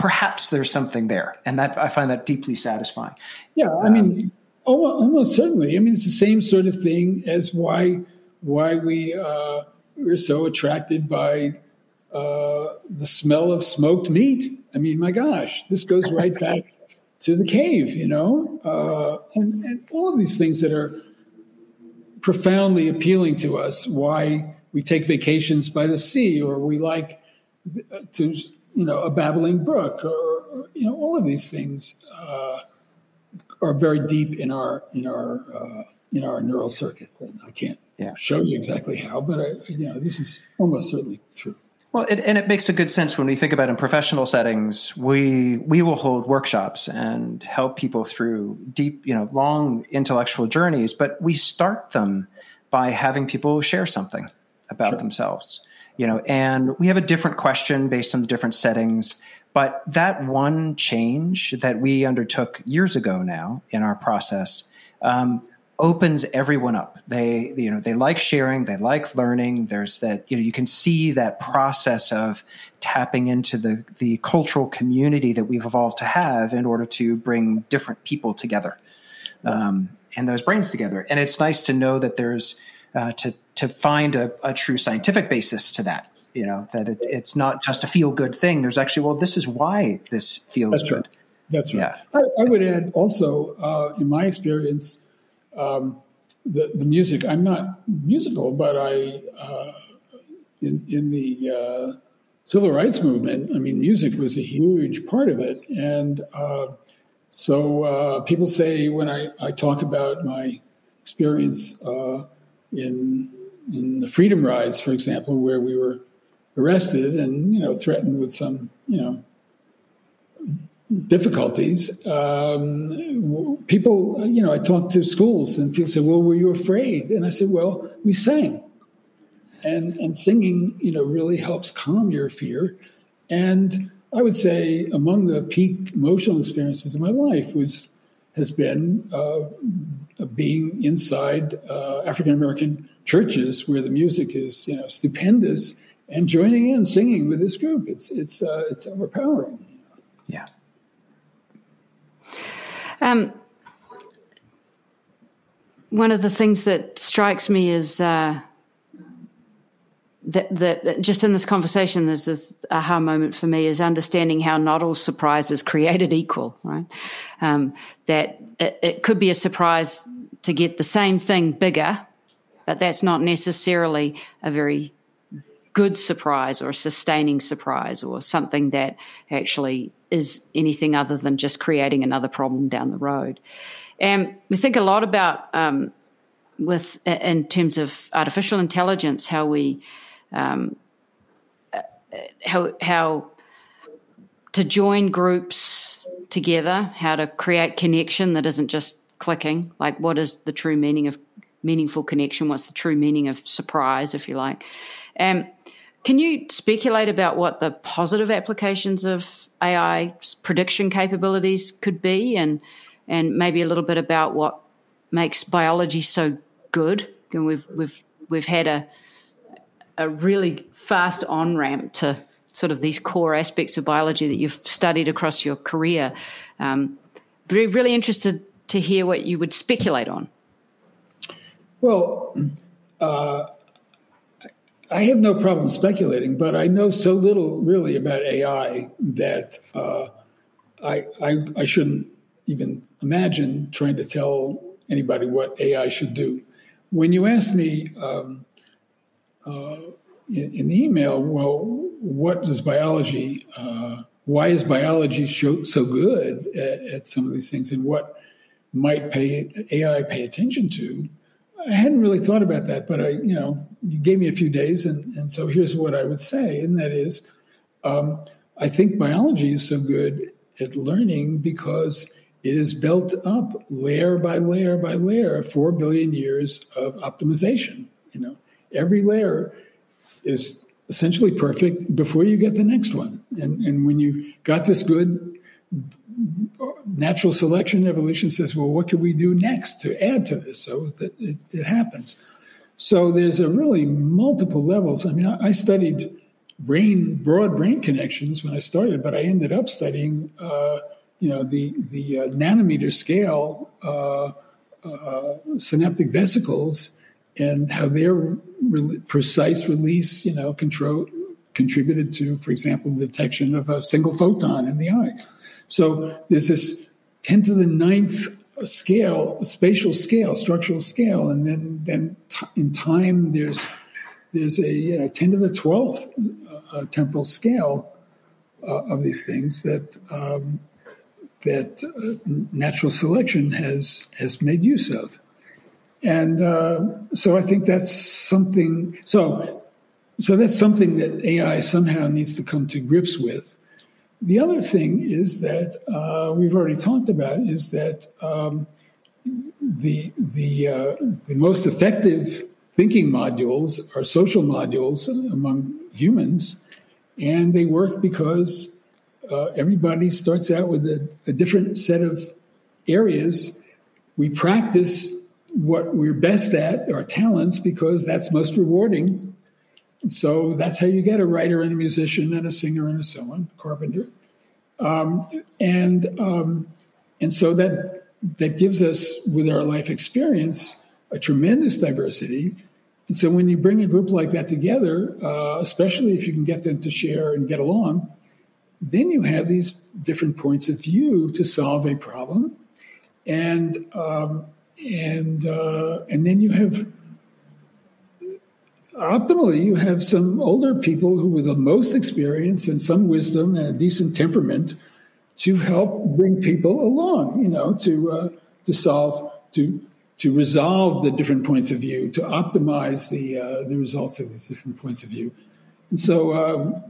S1: perhaps there's something there. And that I find that deeply satisfying.
S2: Yeah, I mean, almost, almost certainly. I mean, it's the same sort of thing as why why we uh, we're so attracted by uh, the smell of smoked meat. I mean, my gosh, this goes right back <laughs> to the cave, you know, uh, and, and all of these things that are profoundly appealing to us. Why we take vacations by the sea, or we like to, you know, a babbling brook, or, you know, all of these things uh, are very deep in our in our uh, in our neural circuit. And I can't yeah. show you exactly how, but I, you know, this is almost certainly true.
S1: Well, it, and it makes a good sense when we think about in professional settings. We we will hold workshops and help people through deep, you know, long intellectual journeys, but we start them by having people share something about sure. themselves. You know, and we have a different question based on the different settings. But that one change that we undertook years ago now in our process um, opens everyone up. They, you know, they like sharing, they like learning. There's that, you know, you can see that process of tapping into the the cultural community that we've evolved to have in order to bring different people together, um, and those brains together. And it's nice to know that there's uh, to to find a, a, true scientific basis to that. You know, that it, it's not just a feel good thing. There's actually, well, this is why this feels
S2: That's
S1: good.
S2: Right. That's right. Yeah. I, I would add also, uh, in my experience um, the the music. I'm not musical, but I uh, in in the uh, civil rights movement. I mean, music was a huge part of it, and uh, so uh, people say when I, I talk about my experience uh, in in the freedom rides, for example, where we were arrested and you know threatened with some you know difficulties, um, people, you know, I talked to schools and people said, well, were you afraid? And I said, well, we sang. And, and singing, you know, really helps calm your fear. And I would say among the peak emotional experiences of my life was has been uh, being inside uh, African American churches where the music is, you know, stupendous, and joining in singing with this group. It's it's uh, it's overpowering.
S1: Yeah.
S3: Um, one of the things that strikes me is uh, that, that just in this conversation, there's this aha moment for me is understanding how not all surprises created equal, right? Um, that it, it could be a surprise to get the same thing bigger, but that's not necessarily a very good surprise or a sustaining surprise or something that actually is anything other than just creating another problem down the road. And we think a lot about um, with in terms of artificial intelligence how we um, how how to join groups together, how to create connection that isn't just clicking. Like, what is the true meaning of meaningful connection? What's the true meaning of surprise, if you like? And can you speculate about what the positive applications of AI prediction capabilities could be, and and maybe a little bit about what makes biology so good? And we've we've we've had a a really fast on ramp to sort of these core aspects of biology that you've studied across your career. Um, be really interested to hear what you would speculate on.
S2: Well, uh, I have no problem speculating, but I know so little really about AI that uh, I, I, I shouldn't even imagine trying to tell anybody what AI should do. when you asked me um, uh, in, in, the email, well, what does biology? Uh, why is biology so, so good at, at, some of these things, and what might pay AI pay attention to? I hadn't really thought about that, but I, you know, you gave me a few days, and, and so here's what I would say, and that is, um, I think biology is so good at learning because it is built up layer by layer by layer, four billion years of optimization. You know, every layer is essentially perfect before you get the next one. And, and when you got this good, natural selection evolution says, well, what can we do next to add to this so that it, it happens? So there's a really multiple levels. I mean, I, I, studied brain, broad brain connections when I started, but I ended up studying, uh, you know, the, the uh, nanometer scale uh, uh synaptic vesicles and how their re- precise release, you know, control contributed to, for example, detection of a single photon in the eye. So there's this 10 to the ninth scale, spatial scale, structural scale, and then then t- in time there's there's a you know 10 to the 12th uh, temporal scale uh, of these things that um, that uh, natural selection has has made use of. And uh, so I think that's something. So, so that's something that AI somehow needs to come to grips with. The other thing is that uh, we've already talked about is that um, the the uh, the most effective thinking modules are social modules among humans, and they work because uh, everybody starts out with a, a different set of areas. We practice what we're best at, our talents, because that's most rewarding. So that's how you get a writer and a musician and a singer and a so on, carpenter. Um, and um, and so that that gives us, with our life experience, a tremendous diversity. And so when you bring a group like that together, uh, especially if you can get them to share and get along, then you have these different points of view to solve a problem. And um, and uh, and then you have optimally you have some older people who with the most experience and some wisdom and a decent temperament to help bring people along you know to uh, to solve to to resolve the different points of view to optimize the uh, the results of these different points of view. And so um,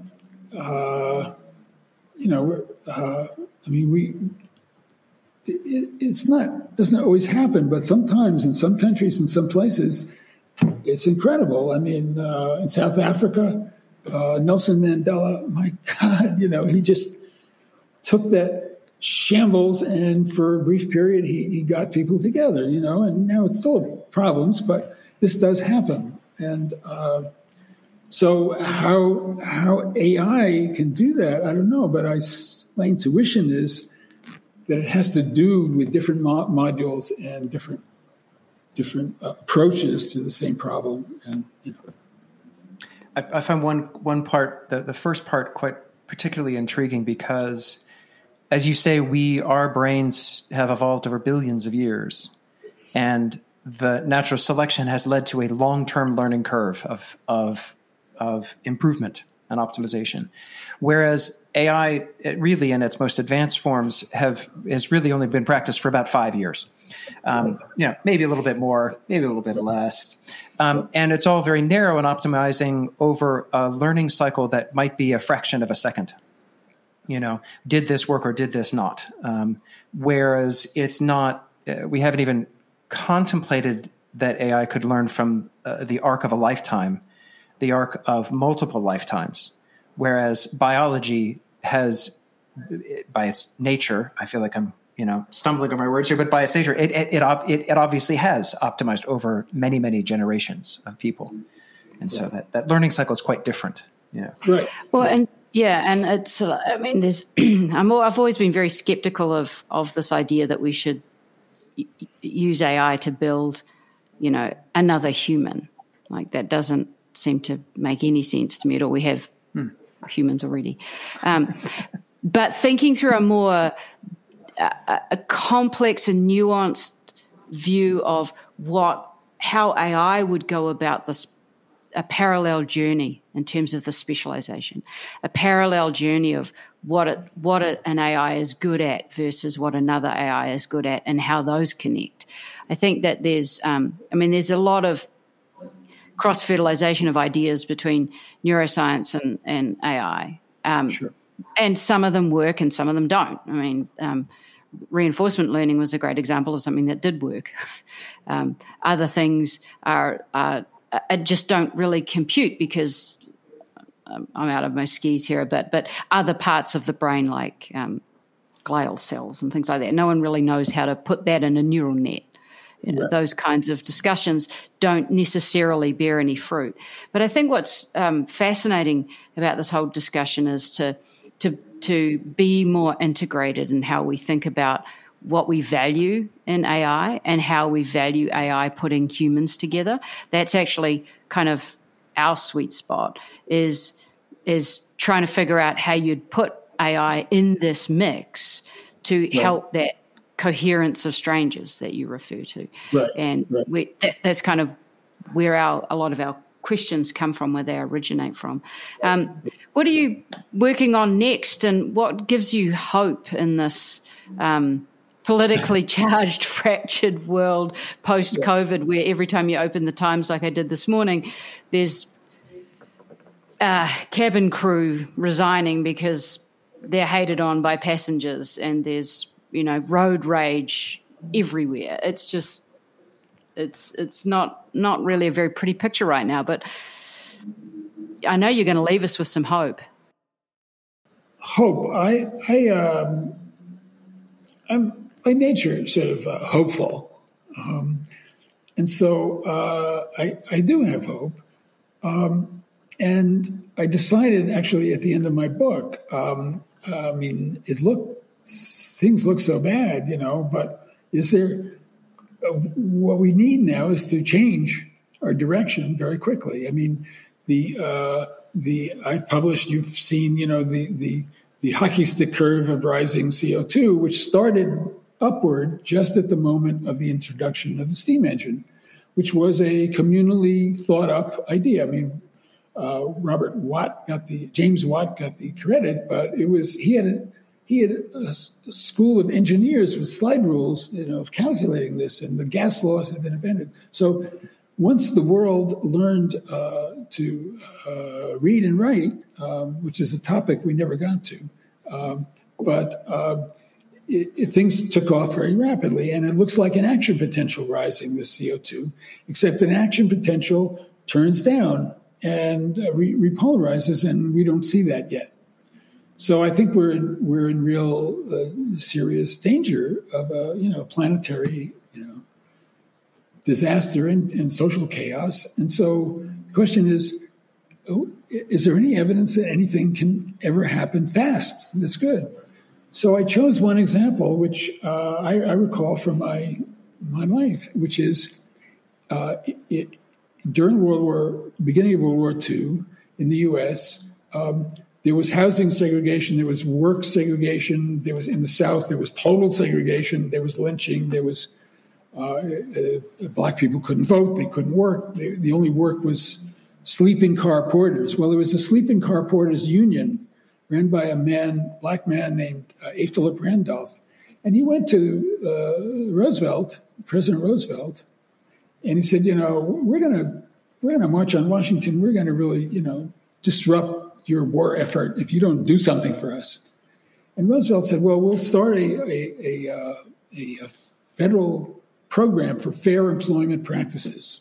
S2: uh, you know uh, I mean we it, it's not doesn't always happen, but sometimes in some countries, in some places, it's incredible. I mean, uh, in South Africa, uh, Nelson Mandela, my <laughs> God, you know, he just took that shambles, and for a brief period, he, he got people together. You know, and now it's still problems, but this does happen, and. Uh, so how how AI can do that, I don't know, but I, my intuition is that it has to do with different mo- modules and different different uh, approaches to the same problem. And you know,
S1: I, I find one one part the the first part quite particularly intriguing because, as you say, we our brains have evolved over billions of years, and the natural selection has led to a long term learning curve of of of improvement and optimization. Whereas AI, really in its most advanced forms, have has really only been practiced for about five years. Um, you know, maybe a little bit more, maybe a little bit less, um, and it's all very narrow and optimizing over a learning cycle that might be a fraction of a second. You know, did this work or did this not? Um, whereas it's not. Uh, we haven't even contemplated that AI could learn from uh, the arc of a lifetime, the arc of multiple lifetimes. Whereas biology has by its nature i feel like i'm you know stumbling over my words here but by its nature it it, it, it, it obviously has optimized over many many generations of people. And so that, that learning cycle is quite different yeah.
S2: Right.
S3: Well and yeah and it's i mean there's <clears throat> i'm i've always been very skeptical of of this idea that we should use ai to build you know another human. Like that doesn't seem to make any sense to me at all we have hmm humans already. Um, <laughs> but thinking through a more a, a complex and nuanced view of what how AI would go about this a parallel journey in terms of the specialization, a parallel journey of what it, what it, an AI is good at versus what another AI is good at, and how those connect. I think that there's, um, I mean, there's a lot of cross fertilization of ideas between neuroscience and, and AI. Um, sure. And some of them work and some of them don't. I mean, um, reinforcement learning was a great example of something that did work. <laughs> Um, other things are, are I just don't really compute because um, I'm out of my skis here a bit, but other parts of the brain, like um, glial cells and things like that, no one really knows how to put that in a neural net. You know, right. Those kinds of discussions don't necessarily bear any fruit. But I think what's um, fascinating about this whole discussion is to to to be more integrated in how we think about what we value in AI and how we value AI putting humans together. That's actually kind of our sweet spot is is trying to figure out how you'd put AI in this mix to right. help that coherence of strangers that you refer to. Right. And right. We, that, that's kind of where our a lot of our questions come from, where they originate from. Um, what are you working on next, and what gives you hope in this um, politically <laughs> charged, fractured world post COVID, where every time you open the Times, like I did this morning, there's uh, cabin crew resigning because they're hated on by passengers, and there's you know road rage everywhere. It's just it's it's not not really a very pretty picture right now. But I know you're going to leave us with some hope.
S2: Hope. I I um, I'm by nature sort of uh, hopeful. Um, and so uh, I, I, do have hope. Um, and I decided actually at the end of my book, um, I mean, it looked, things look so bad, you know, but is there, uh, what we need now is to change our direction very quickly. I mean, the, uh, the, I published, you've seen, you know, the, the, the hockey stick curve of rising CO2, which started upward just at the moment of the introduction of the steam engine, which was a communally thought up idea. I mean, uh, Robert Watt got the James Watt got the credit, but it was he had he had a, a, school of engineers with slide rules, you know, of calculating this, and the gas laws had been invented. So once the world learned uh, to uh, read and write, um, which is a topic we never got to, um, but um, it, it, things took off very rapidly, and it looks like an action potential rising, the CO2, except an action potential turns down and uh, re- repolarizes, and we don't see that yet. So I think we're in, we're in real uh, serious danger of a you know planetary you know disaster and, and social chaos. And so the question is, oh, is there any evidence that anything can ever happen fast? That's good. So I chose one example, which uh, I, I, recall from my my life, which is uh, it, during World War, beginning of World War II in the U.S. Um, there was housing segregation, there was work segregation, there was in the South there was total segregation, there was lynching, there was uh, uh black people couldn't vote, they couldn't work. They, the only work was sleeping car porters. Well, there was a sleeping car porters union ran by a man, black man named uh, A. Philip Randolph. And he went to uh, Roosevelt, President Roosevelt, and he said, you know, we're going to we're going to march on Washington. We're going to really, you know, disrupt your war effort if you don't do something for us. And Roosevelt said, well, we'll start a, a, a, uh, a, federal program for fair employment practices,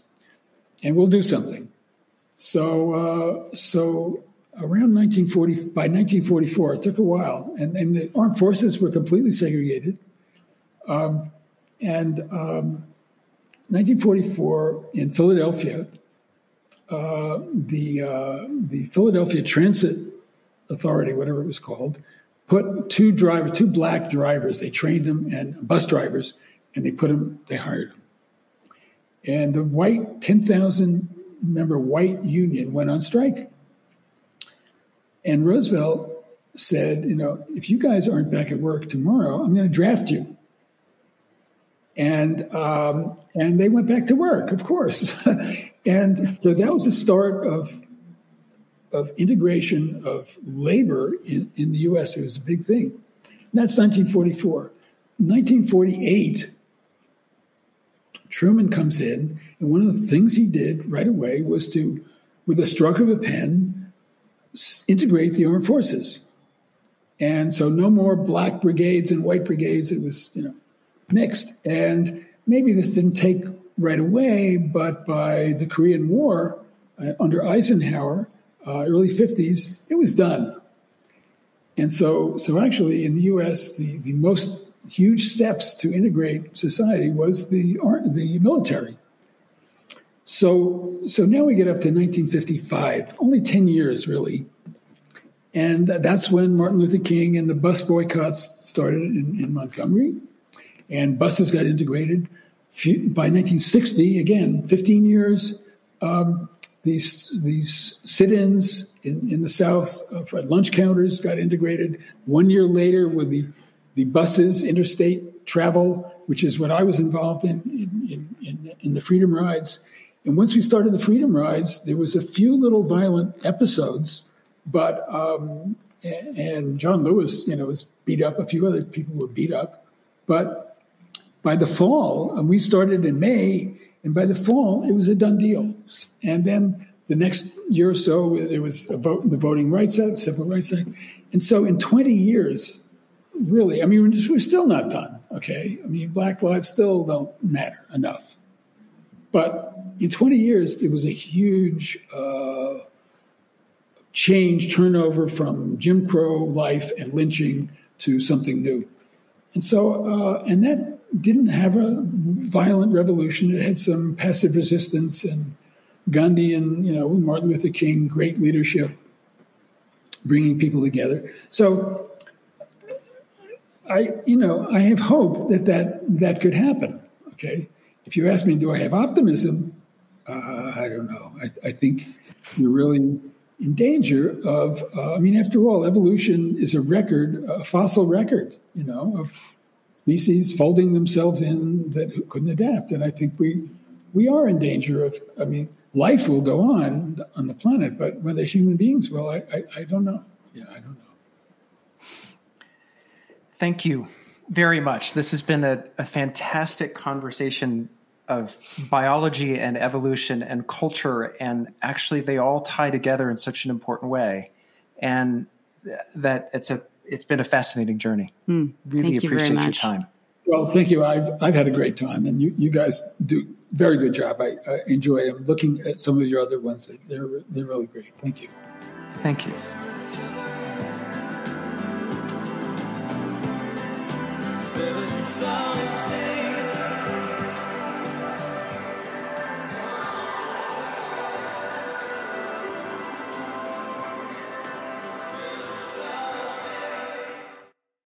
S2: and we'll do something. So, uh, so around 1940, by 1944, it took a while, and, and the armed forces were completely segregated. Um, and um, 1944 in Philadelphia, uh, the uh, the Philadelphia Transit Authority, whatever it was called, put two drivers, two black drivers. They trained them and bus drivers, and they put them. They hired them. And the white 10,000 member white union went on strike. And Roosevelt said, you know, if you guys aren't back at work tomorrow, I'm going to draft you. and um, and they went back to work, of course. <laughs> and so that was the start of of integration of labor in, in the U.S. It was a big thing. And that's 1944. 1948, Truman comes in, and one of the things he did right away was to, with a stroke of a pen, integrate the armed forces. And so no more black brigades and white brigades. It was, you know, mixed. And maybe this didn't take right away, but by the Korean War uh, under Eisenhower, uh, early 50s, it was done. And so, so actually, in the U.S., the, the most huge steps to integrate society was the the military. So, so now we get up to 1955, only 10 years really, and that's when Martin Luther King and the bus boycotts started in, in Montgomery, and buses got integrated. By 1960, again, 15 years, um, these these sit-ins in, in the South uh, at lunch counters got integrated. One year later, with the the buses, interstate travel, which is what I was involved in in, in, in the Freedom Rides. And once we started the Freedom Rides, there was a few little violent episodes, but um, and John Lewis, you know, was beat up. A few other people were beat up, but by the fall, and we started in May, and by the fall, it was a done deal. And then the next year or so, there was a vote, the Voting Rights Act, Civil Rights Act, and so in 20 years, really, I mean, we're, just, we're still not done, okay? I mean, black lives still don't matter enough. But in 20 years, it was a huge uh, change, turnover from Jim Crow life and lynching to something new. And so, uh, and that didn't have a violent revolution. It had some passive resistance and Gandhi and, you know, Martin Luther King, great leadership, bringing people together. So I, you know, I have hope that that, that could happen. Okay. If you ask me, do I have optimism? Uh, I don't know. I, I, think you're really in danger of, uh, I mean, after all, evolution is a record, a fossil record, you know, of species folding themselves in that couldn't adapt. And I think we, we are in danger of, I mean, life will go on on the planet, but whether human beings will, I, I, I don't know. Yeah, I don't know.
S1: Thank you very much. This has been a, a fantastic conversation of biology and evolution and culture, and actually, they all tie together in such an important way, and that it's a it's been a fascinating journey. Mm, really appreciate you your time.
S2: Well, thank you. I've I've had a great time, and you, you guys do very good job. I, I enjoy them. Looking at some of your other ones, they're they're really great. Thank you.
S1: Thank you. solid state.